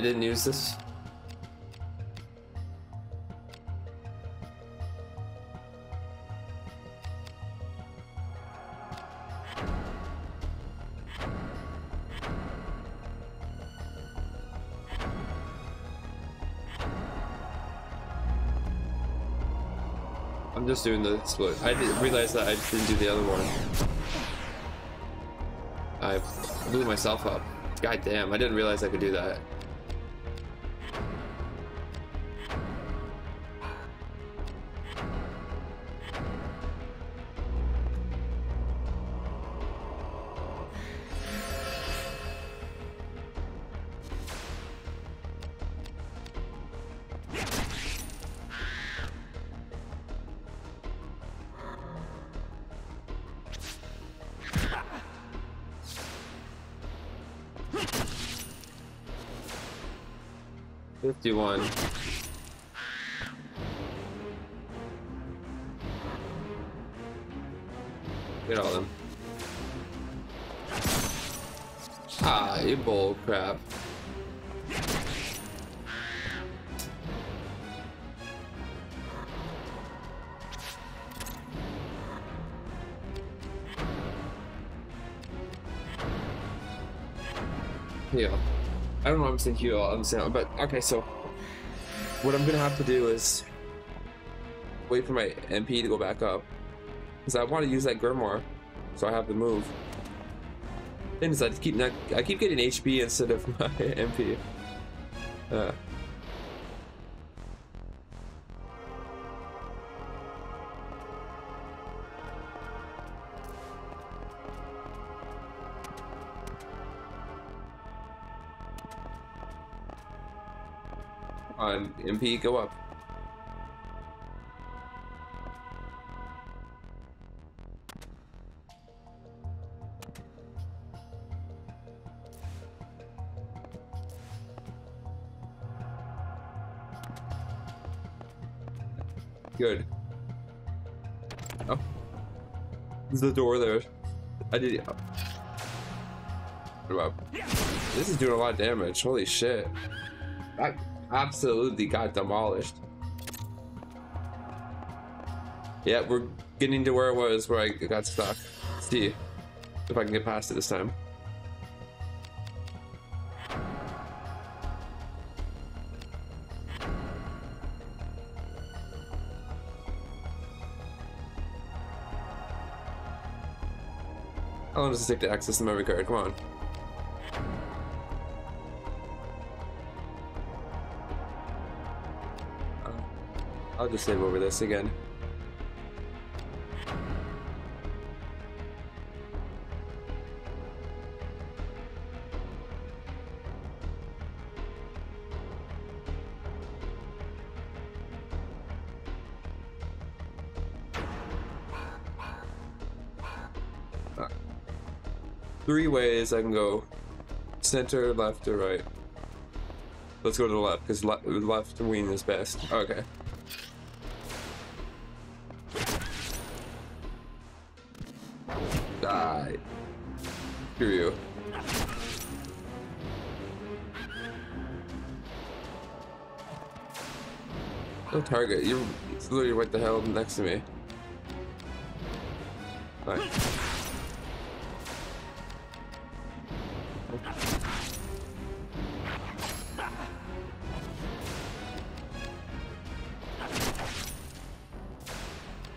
Didn't use this. I'm just doing the split. I didn't realize that I didn't do the other one. I blew myself up. God damn, I didn't realize I could do that. Saying heal, I'm saying, but okay, so what I'm gonna have to do is wait for my MP to go back up because I want to use that Grimoire, so I have the move. Thing is, I keep not, I keep getting HP instead of my MP. Uh, on MP, go up. Good. Oh. There's the door there. I did it. Oh. Wow. This is doing a lot of damage. Holy shit. Absolutely got demolished. Yeah, we're getting to where it was where I got stuck. Let's see if I can get past it this time. How long does it take to access the memory card? Come on. I'll just save over this again. Three ways I can go center, left, or right. Let's go to the left, because le left wing is best. Okay. You literally right the hell next to me.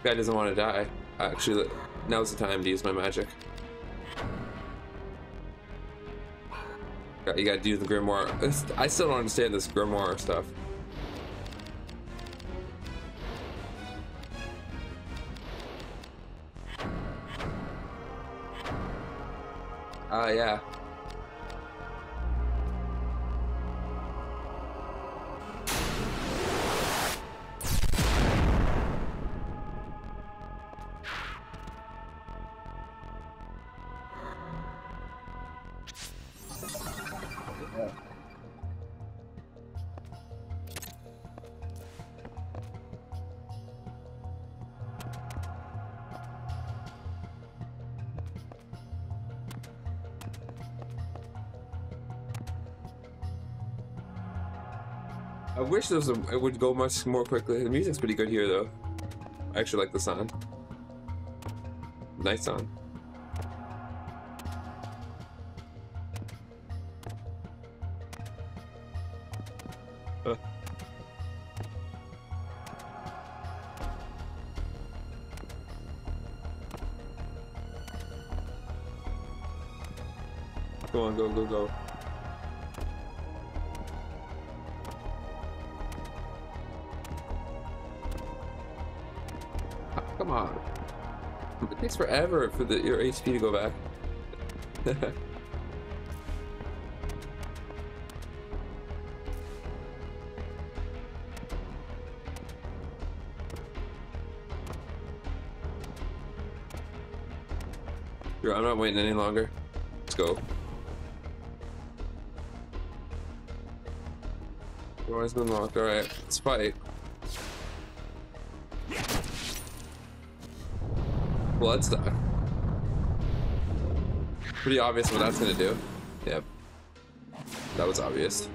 Guy doesn't want to die. Actually, now's the time to use my magic. You gotta do the grimoire. I still don't understand this grimoire stuff. Yeah. Wish was it would go much more quickly. The music's pretty good here, though. I actually like the song. Nice song. Go on, go, go, go. It takes forever for the your HP to go back. Sure, I'm not waiting any longer. Let's go. Door's been locked. Alright, let's fight. Bloodstock. Pretty obvious what that's gonna do. Yep. That was obvious.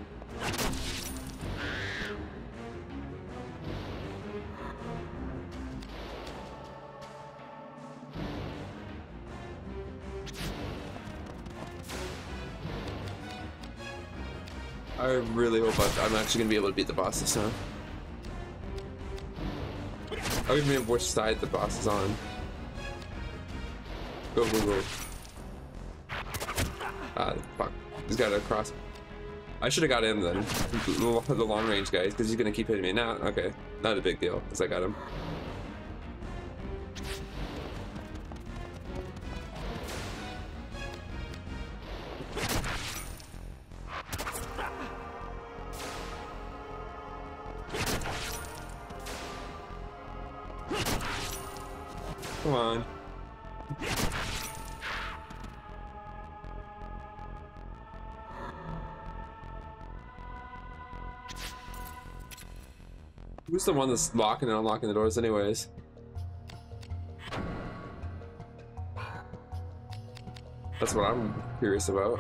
I really hope I'm actually gonna be able to beat the boss this time. I don't even remember which side the boss is on. Go, go, go. Ah, fuck. He's got a cross. I should have got him then. The long range guys, because he's gonna keep hitting me. Now, okay. Not a big deal, because I got him. Who's the one that's locking and unlocking the doors anyways? That's what I'm curious about.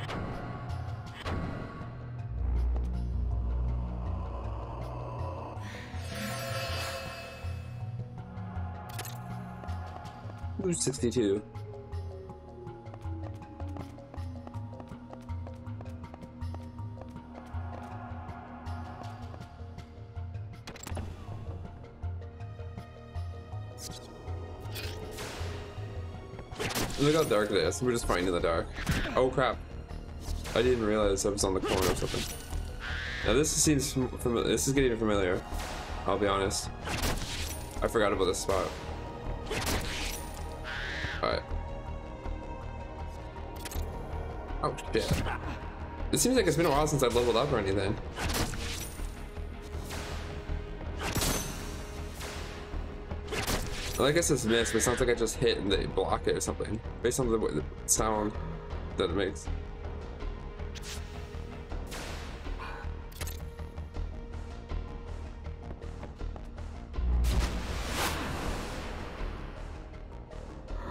Who's 62? How dark it is. We're just fighting in the dark. Oh crap. I didn't realize I was on the corner or something. Now this seems familiar. This is getting familiar. I'll be honest. I forgot about this spot. Alright. Oh shit. It seems like it's been a while since I've leveled up or anything. Well, I guess it's missed, but it sounds like I just hit and they block it or something. Based on the, the sound that it makes.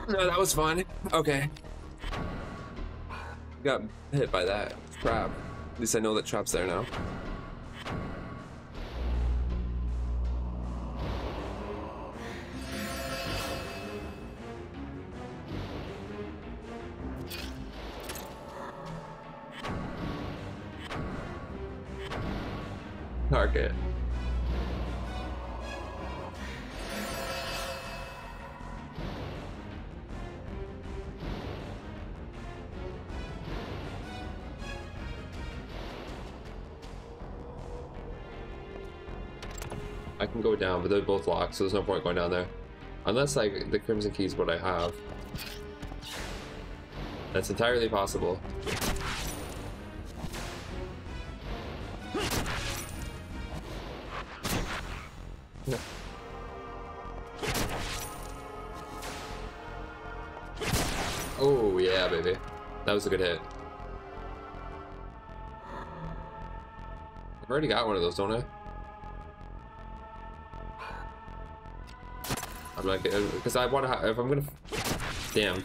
No, that was fun. Okay. Got hit by that trap. At least I know that trap's there now. I can go down, but they're both locked, so there's no point going down there. Unless, like, the Crimson Key is what I have. That's entirely possible. Oh, yeah, baby. That was a good hit. I've already got one of those, don't I? I'm not getting because I want to. If I'm gonna, damn.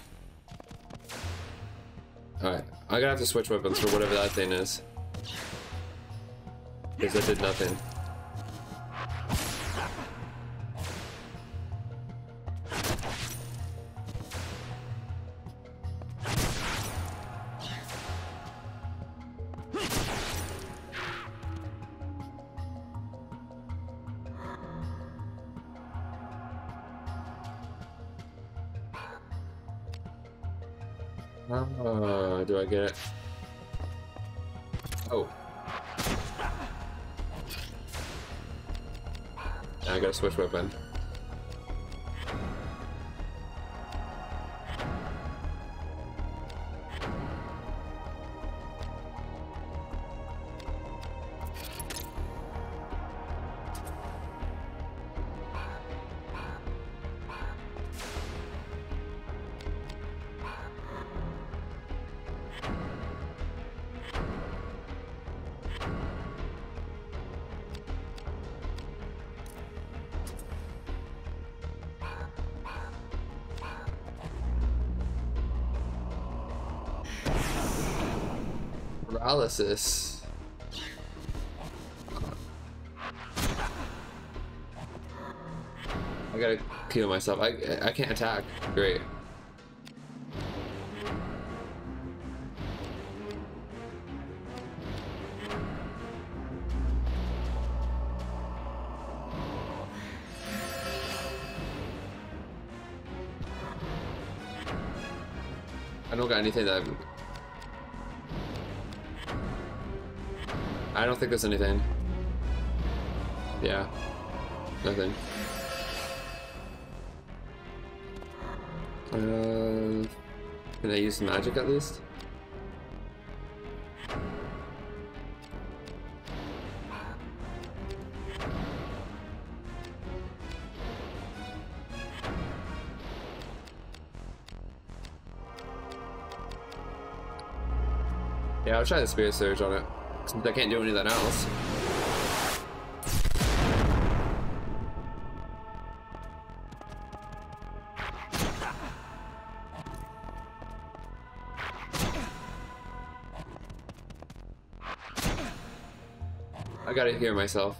All right, I gotta have to switch weapons for whatever that thing is. Because that did nothing. Switch weapon. Paralysis. I gotta kill myself. I I can't attack. Great. I don't got anything that don't think there's anything. Yeah. Nothing. Uh, can I use magic at least? Yeah, I'll try the Spirit Surge on it. I can't do anything else. I gotta hear myself.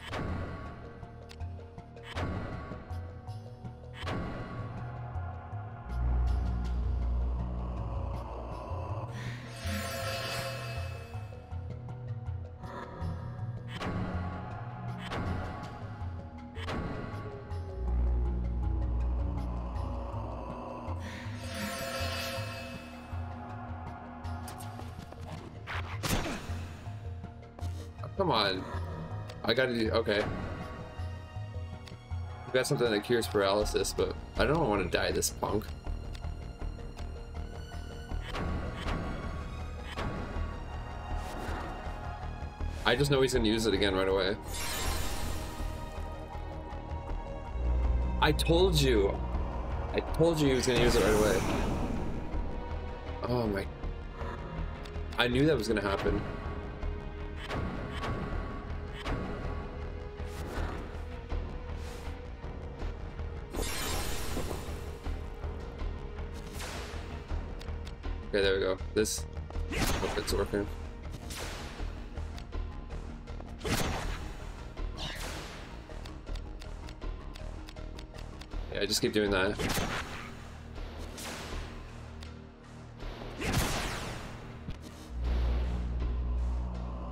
Come on. I gotta do, okay. I've got something that cures paralysis, but I don't want to die this punk. I just know he's gonna use it again right away. I told you! I told you he was gonna use it right away. Oh my... I knew that was gonna happen. It's working. Yeah, just keep doing that.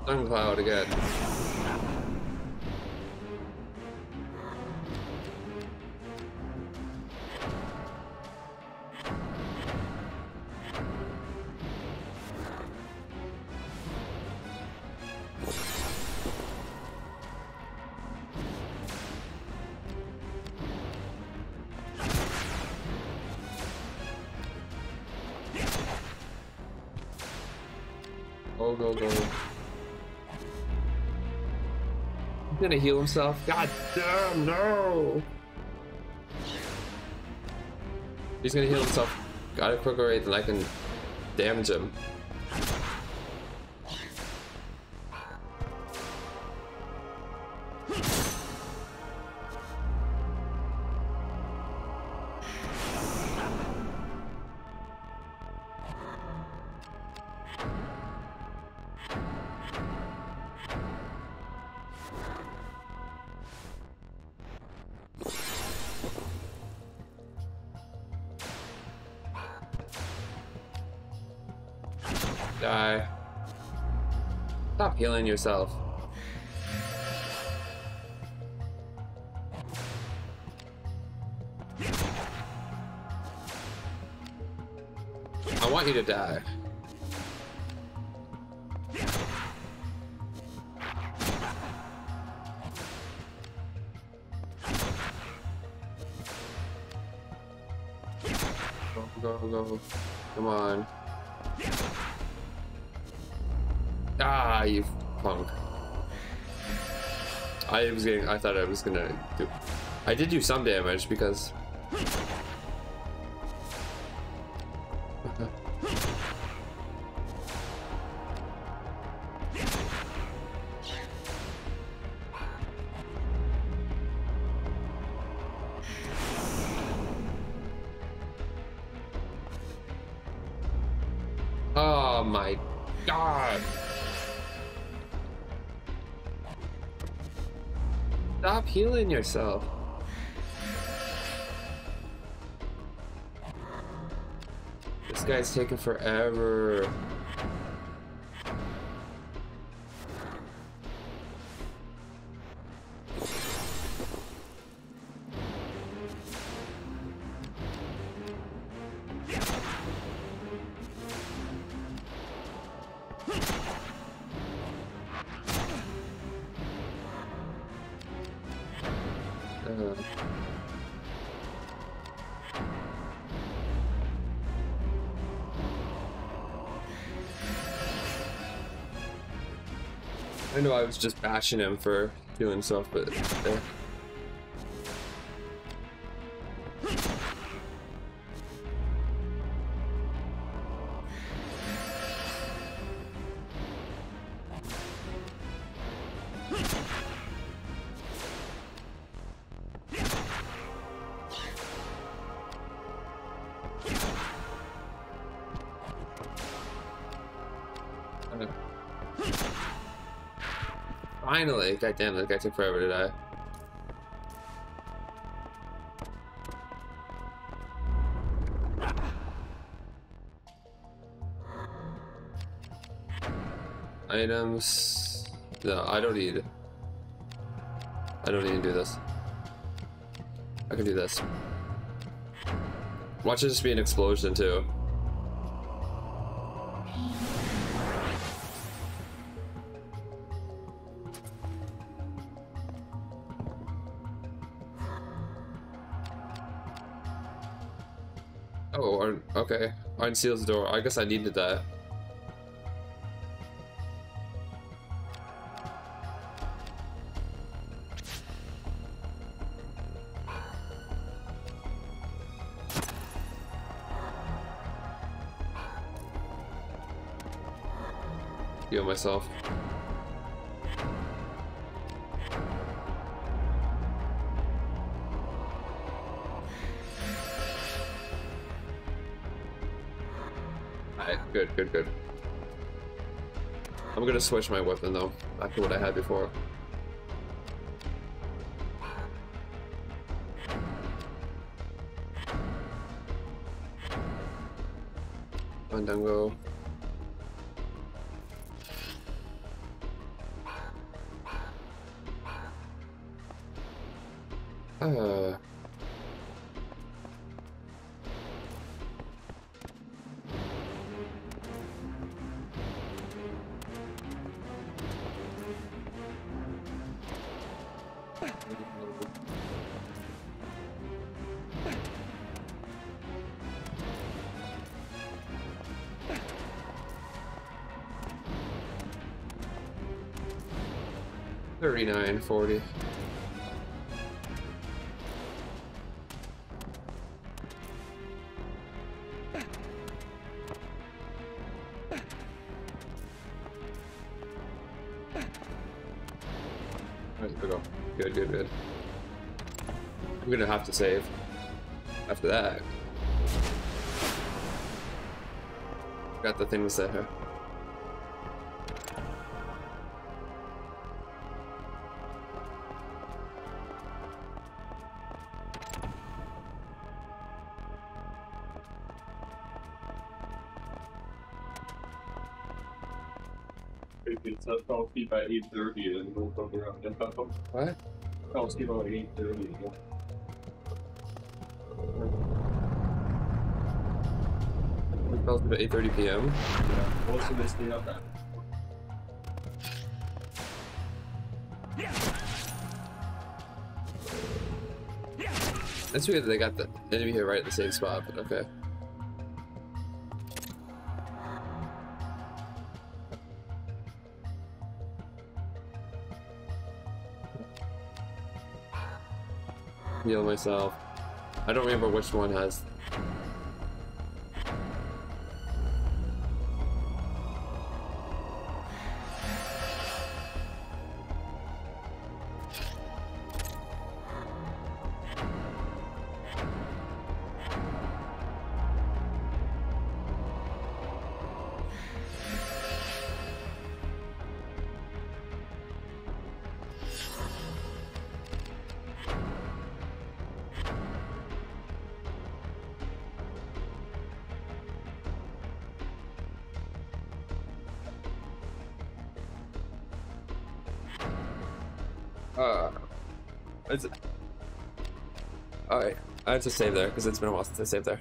Sun cloud again. Gonna heal himself. God damn, no! He's gonna heal himself. Got a quicker rate than I can damage him. Yourself. I want you to die. Getting, I thought I was gonna do, I did do some damage because. Stop healing yourself. This guy's taking forever. I was just bashing him for doing stuff, but uh, finally, god damn, that guy took forever to die. Items. No, I don't need. I don't need to do this. I can do this. Watch this be an explosion too. Arn seals the door. I guess I needed that. Heal myself. Switch my weapon though, back to what I had before. 39, 40. Good, good, good. i gonna have to save after that. Got the things that eight thirty, and we'll come around. What? eight thirty. We fell asleep at 8.30 p.m. Yeah, most of this stay up at. That's weird they got the enemy here right at the same spot, but okay. Heal myself. I don't remember which one has. Have to save there because it's been a while since I saved there.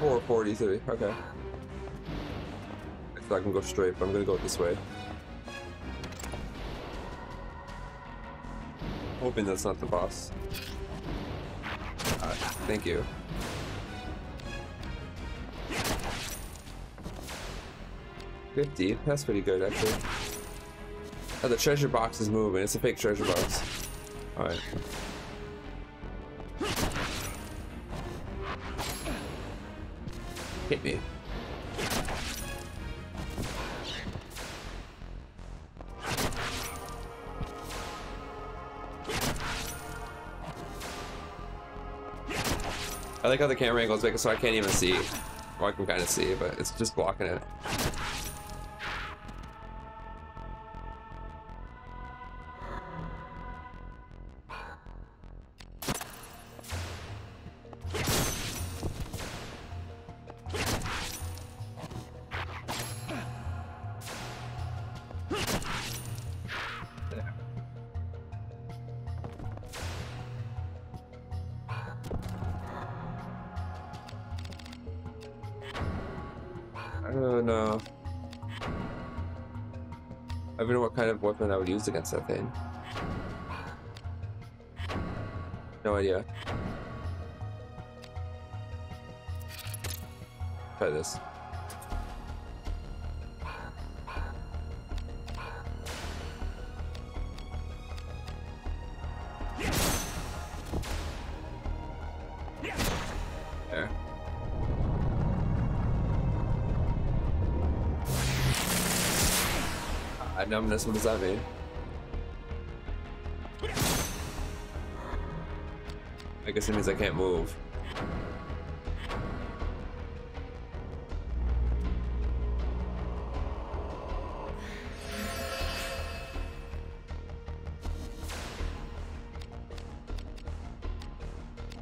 Four forty-three. Okay. So I can go straight, but I'm gonna go this way. Hoping that's not the boss. Thank you. Fifty. That's pretty good, actually. Oh, the treasure box is moving. It's a fake treasure box. All right. Hit me. Like how the camera angle is big, so I can't even see. Well, I can kind of see, but it's just blocking it. Would use against that thing. No idea. Try this. Numbness, what does that mean? I guess it means I can't move.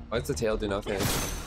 Why does the tail do nothing?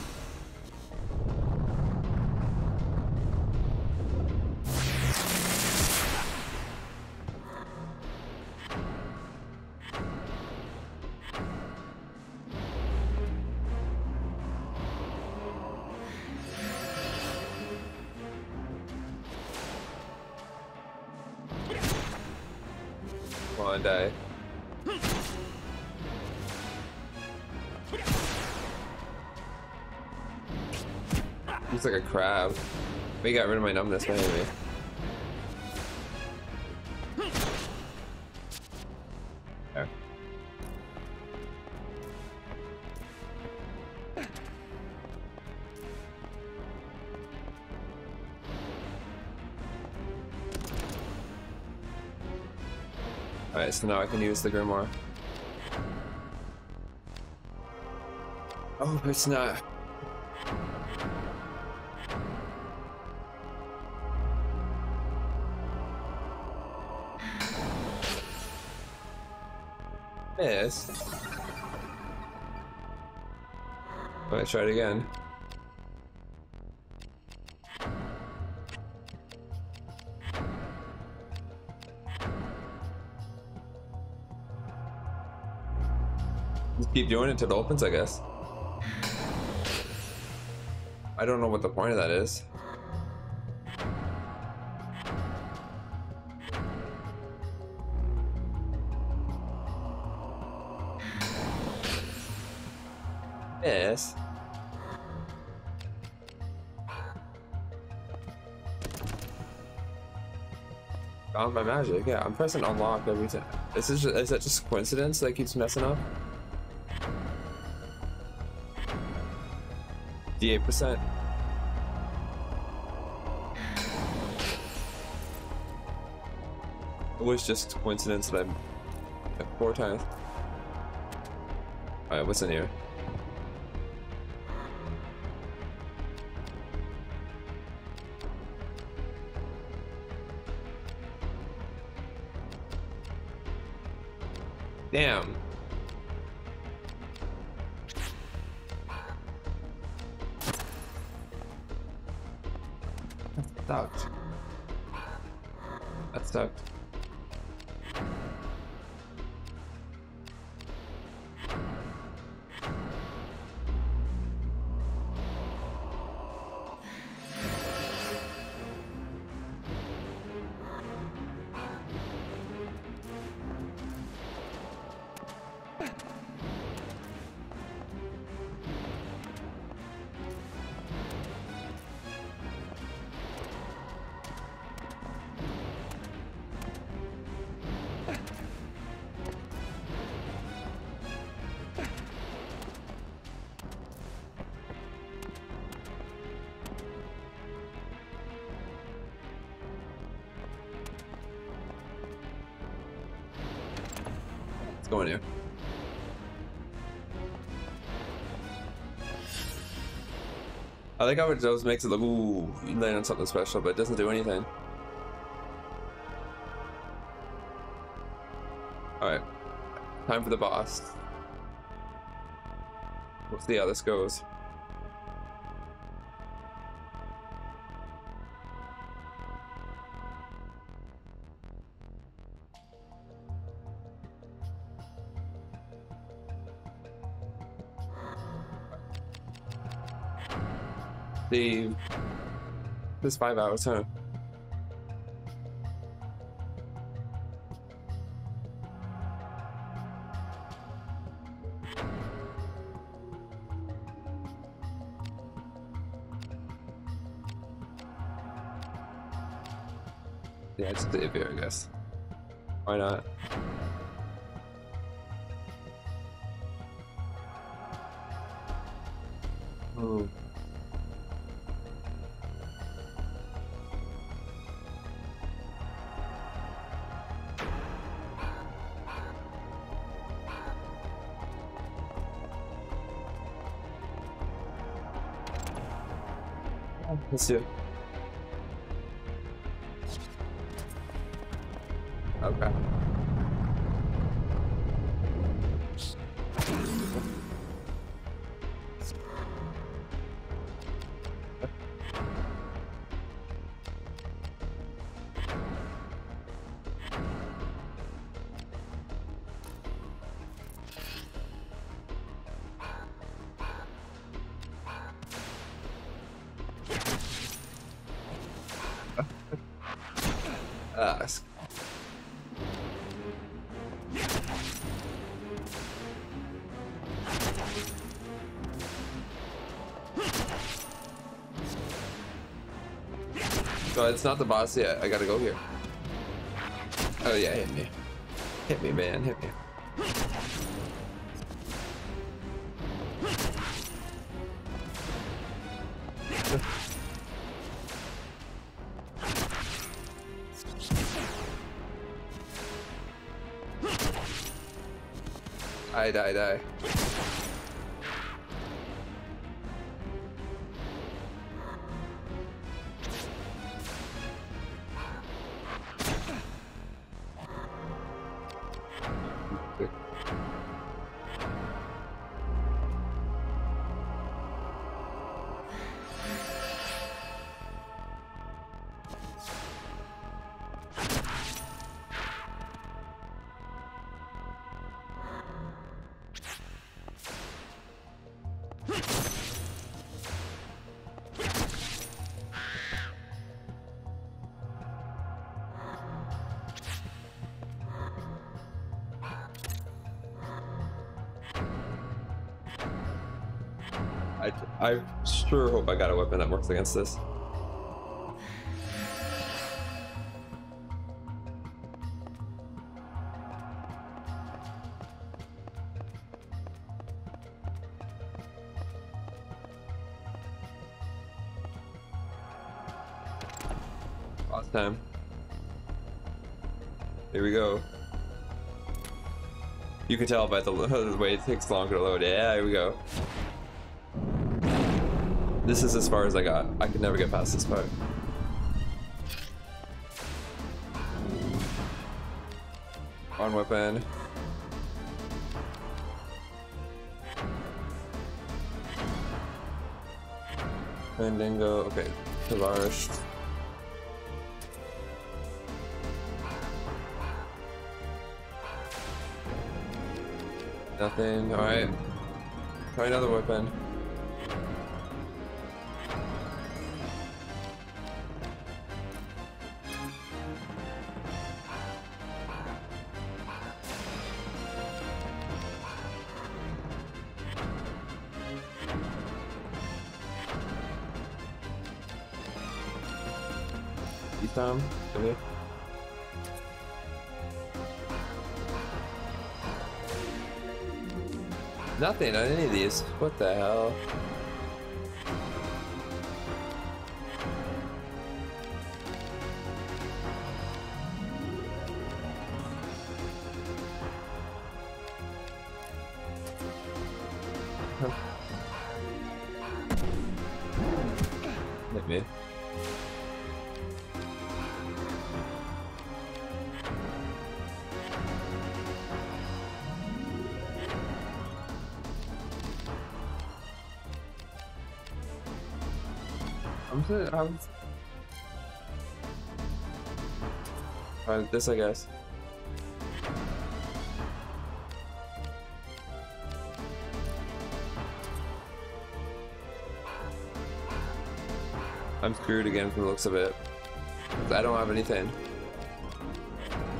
A crab. We got rid of my numbness. There. Alright, so now I can use the Grimoire. Oh, it's not. Try it again. Just keep doing it until it opens, I guess. I don't know what the point of that is. Magic. Yeah, I'm pressing unlock every time. Is this just, is that just coincidence that keeps messing up? Eight percent. It was just coincidence that I'm four times. Alright, what's in here? Let's go in here. I like how it does makes it look ooh, you land on something special, but it doesn't do anything. Alright. Time for the boss. We'll see how this goes. This five hours, huh? No, it's not the boss yet. I gotta go here. Oh yeah, hit me. Hit me, man. Hit me. Die, die, die. I, I sure hope I got a weapon that works against this. Last time. Here we go. You can tell by the, the way it takes longer to load. Yeah, here we go. This is as far as I got. I could never get past this part. On weapon. Mandingo, okay. Tavares. Nothing, alright. Try another weapon. Nothing on any of these. What the hell? This I guess. I'm screwed again from the looks of it. I don't have anything.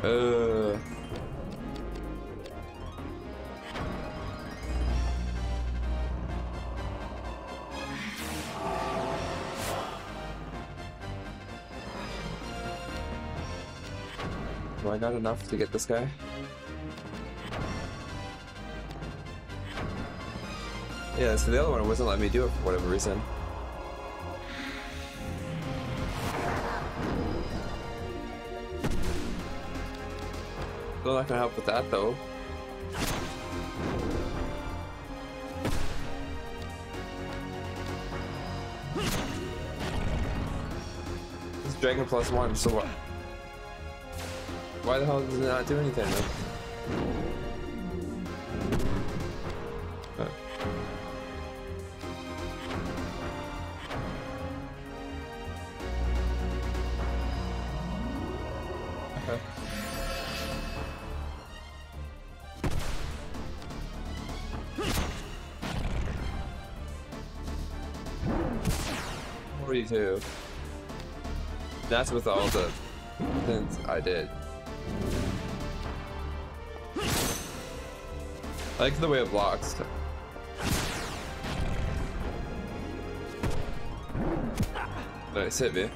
Uh. Got enough to get this guy? Yeah, so the other one wasn't letting me do it for whatever reason. Still not gonna help with that though. It's Dragon plus one, so what? Why the hell does it not do anything? Huh. Okay. Forty-two. That's with all the things I did. I like the way it blocks. Nice, hit me.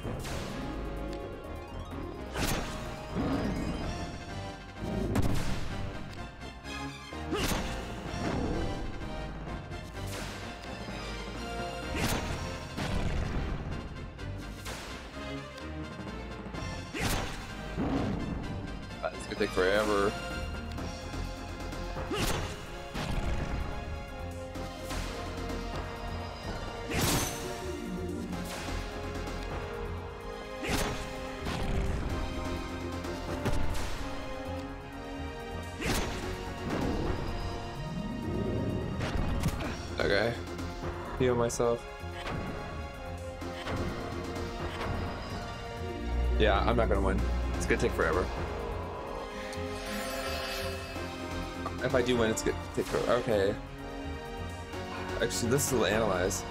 Heal myself. Yeah, I'm not gonna win. It's gonna take forever. If I do win, it's gonna take forever. Okay. Actually, this will analyze.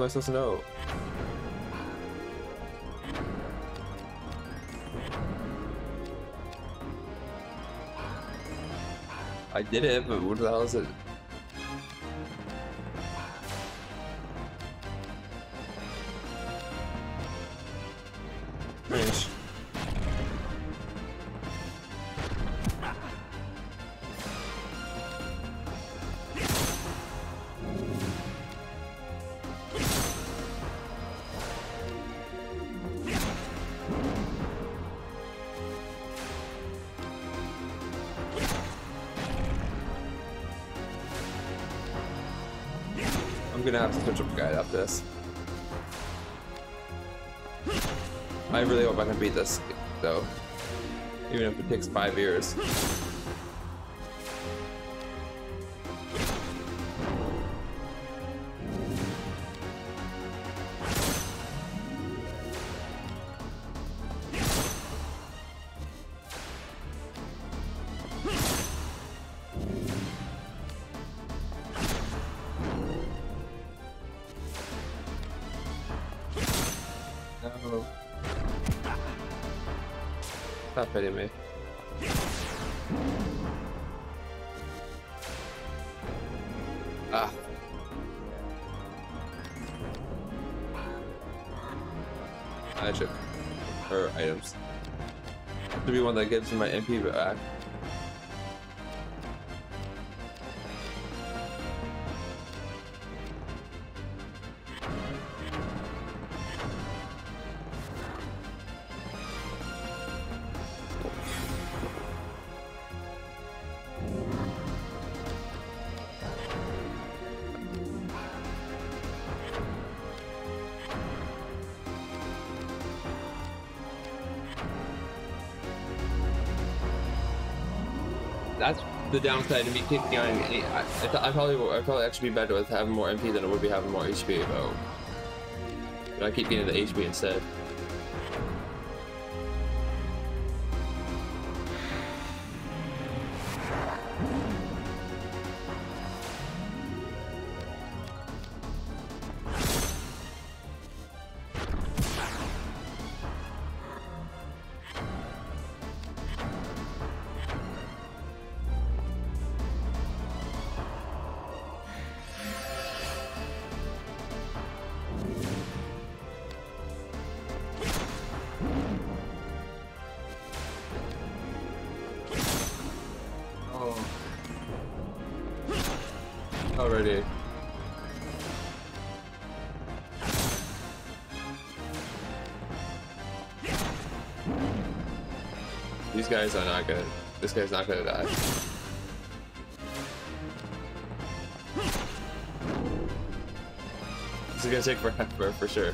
Am I supposed to know? I did it, but what the hell is it? Switch up guide after this. I really hope I can beat this, though. Even if it takes five years. Me my MP back. That's the downside to me keeping on. I, I, I probably I probably actually be better with having more MP than I would be having more HP though. But I keep getting the HP instead. Guys are not good. This guy's not gonna die. This is gonna take forever for sure.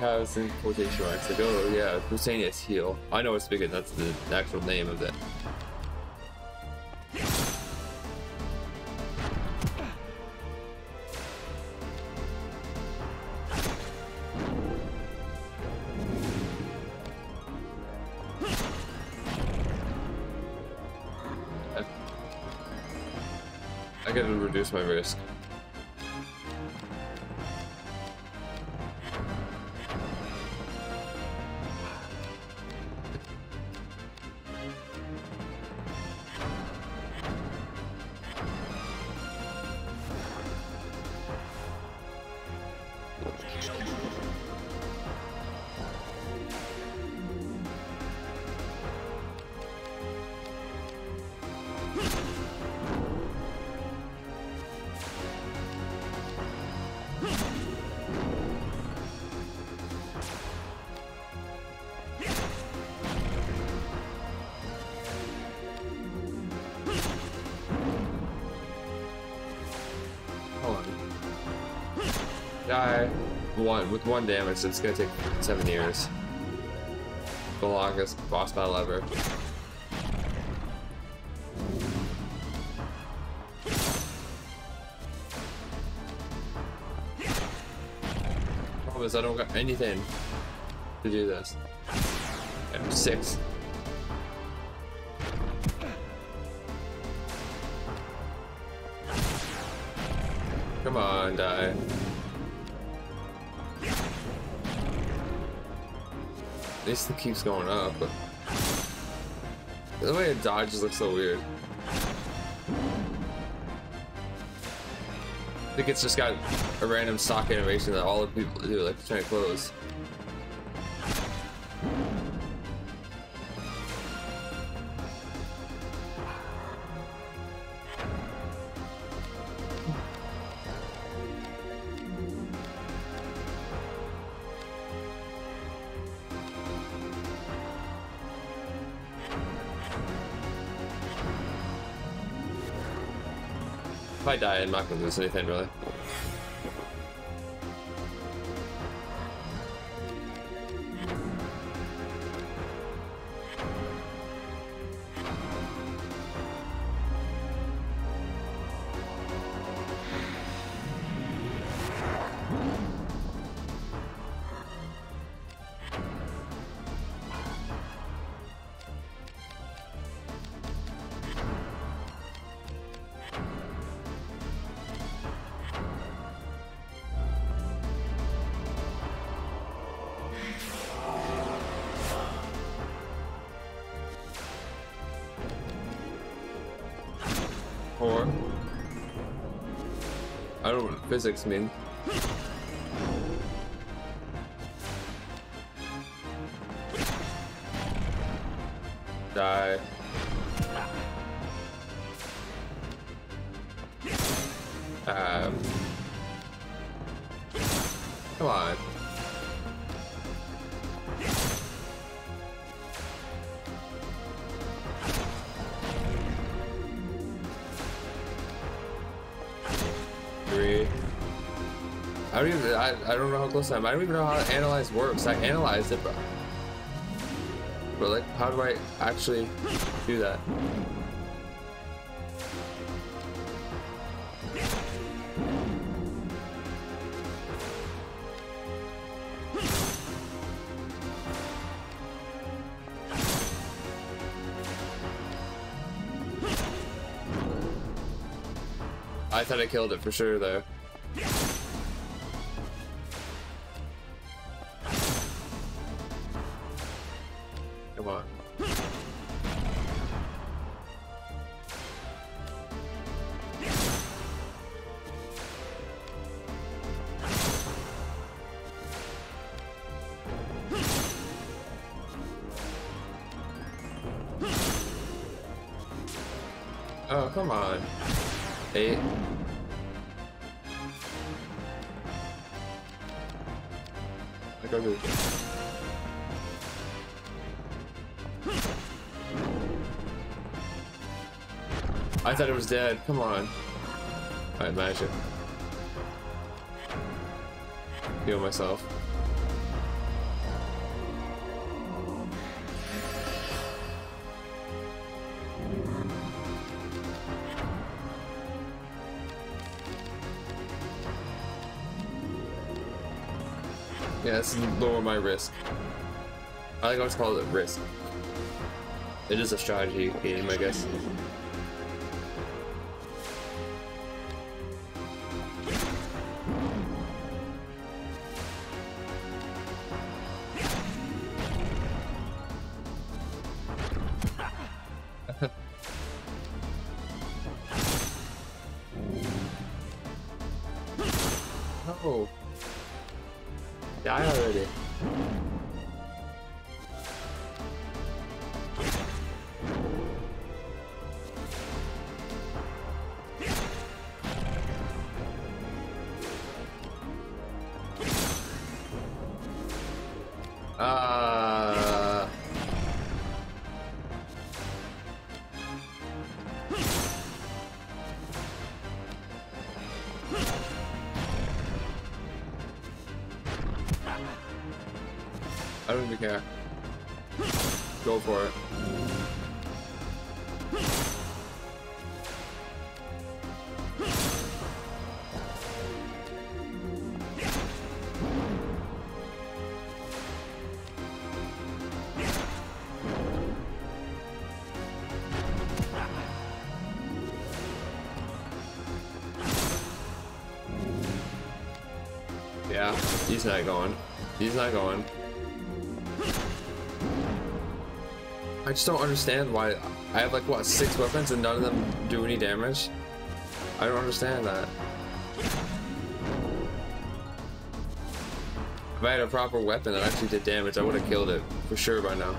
Like in quotation marks. Like, oh yeah, Husseinius heal. I know it's because that's the actual name of it. With one damage, it's gonna take seven years. The longest boss battle ever. Problem is, I don't got anything to do this. Yeah, six. Come on, die. It keeps going up, the way it dodges looks so weird. I think it's just got a random stock animation that all the people do, like trying to close. Die, I'm not gonna lose anything really. Physics mean. I don't. I, don't know how close I am. I don't even know how to analyze works. I analyzed it, but like, how do I actually do that? I thought I killed it for sure though. thought it was dead. Come on. I imagine. Heal myself. Yeah, this is lower my risk. I think I always call it risk. It is a strategy game, I guess. He's not going. He's not going. I just don't understand why I have like what six weapons and none of them do any damage. I don't understand that. If I had a proper weapon that actually did damage, I would have killed it for sure by now.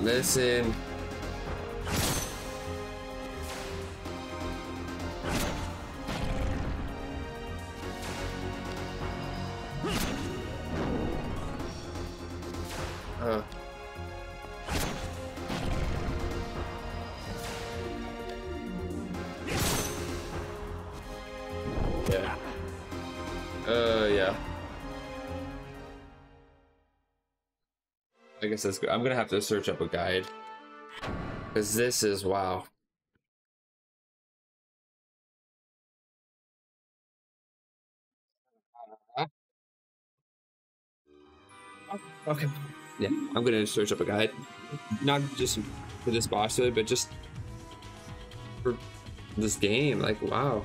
Missing. I guess that's good. I'm gonna have to search up a guide. Because this is wow. Okay. Yeah, I'm gonna search up a guide. Not just for this boss, but just for this game. Like, wow.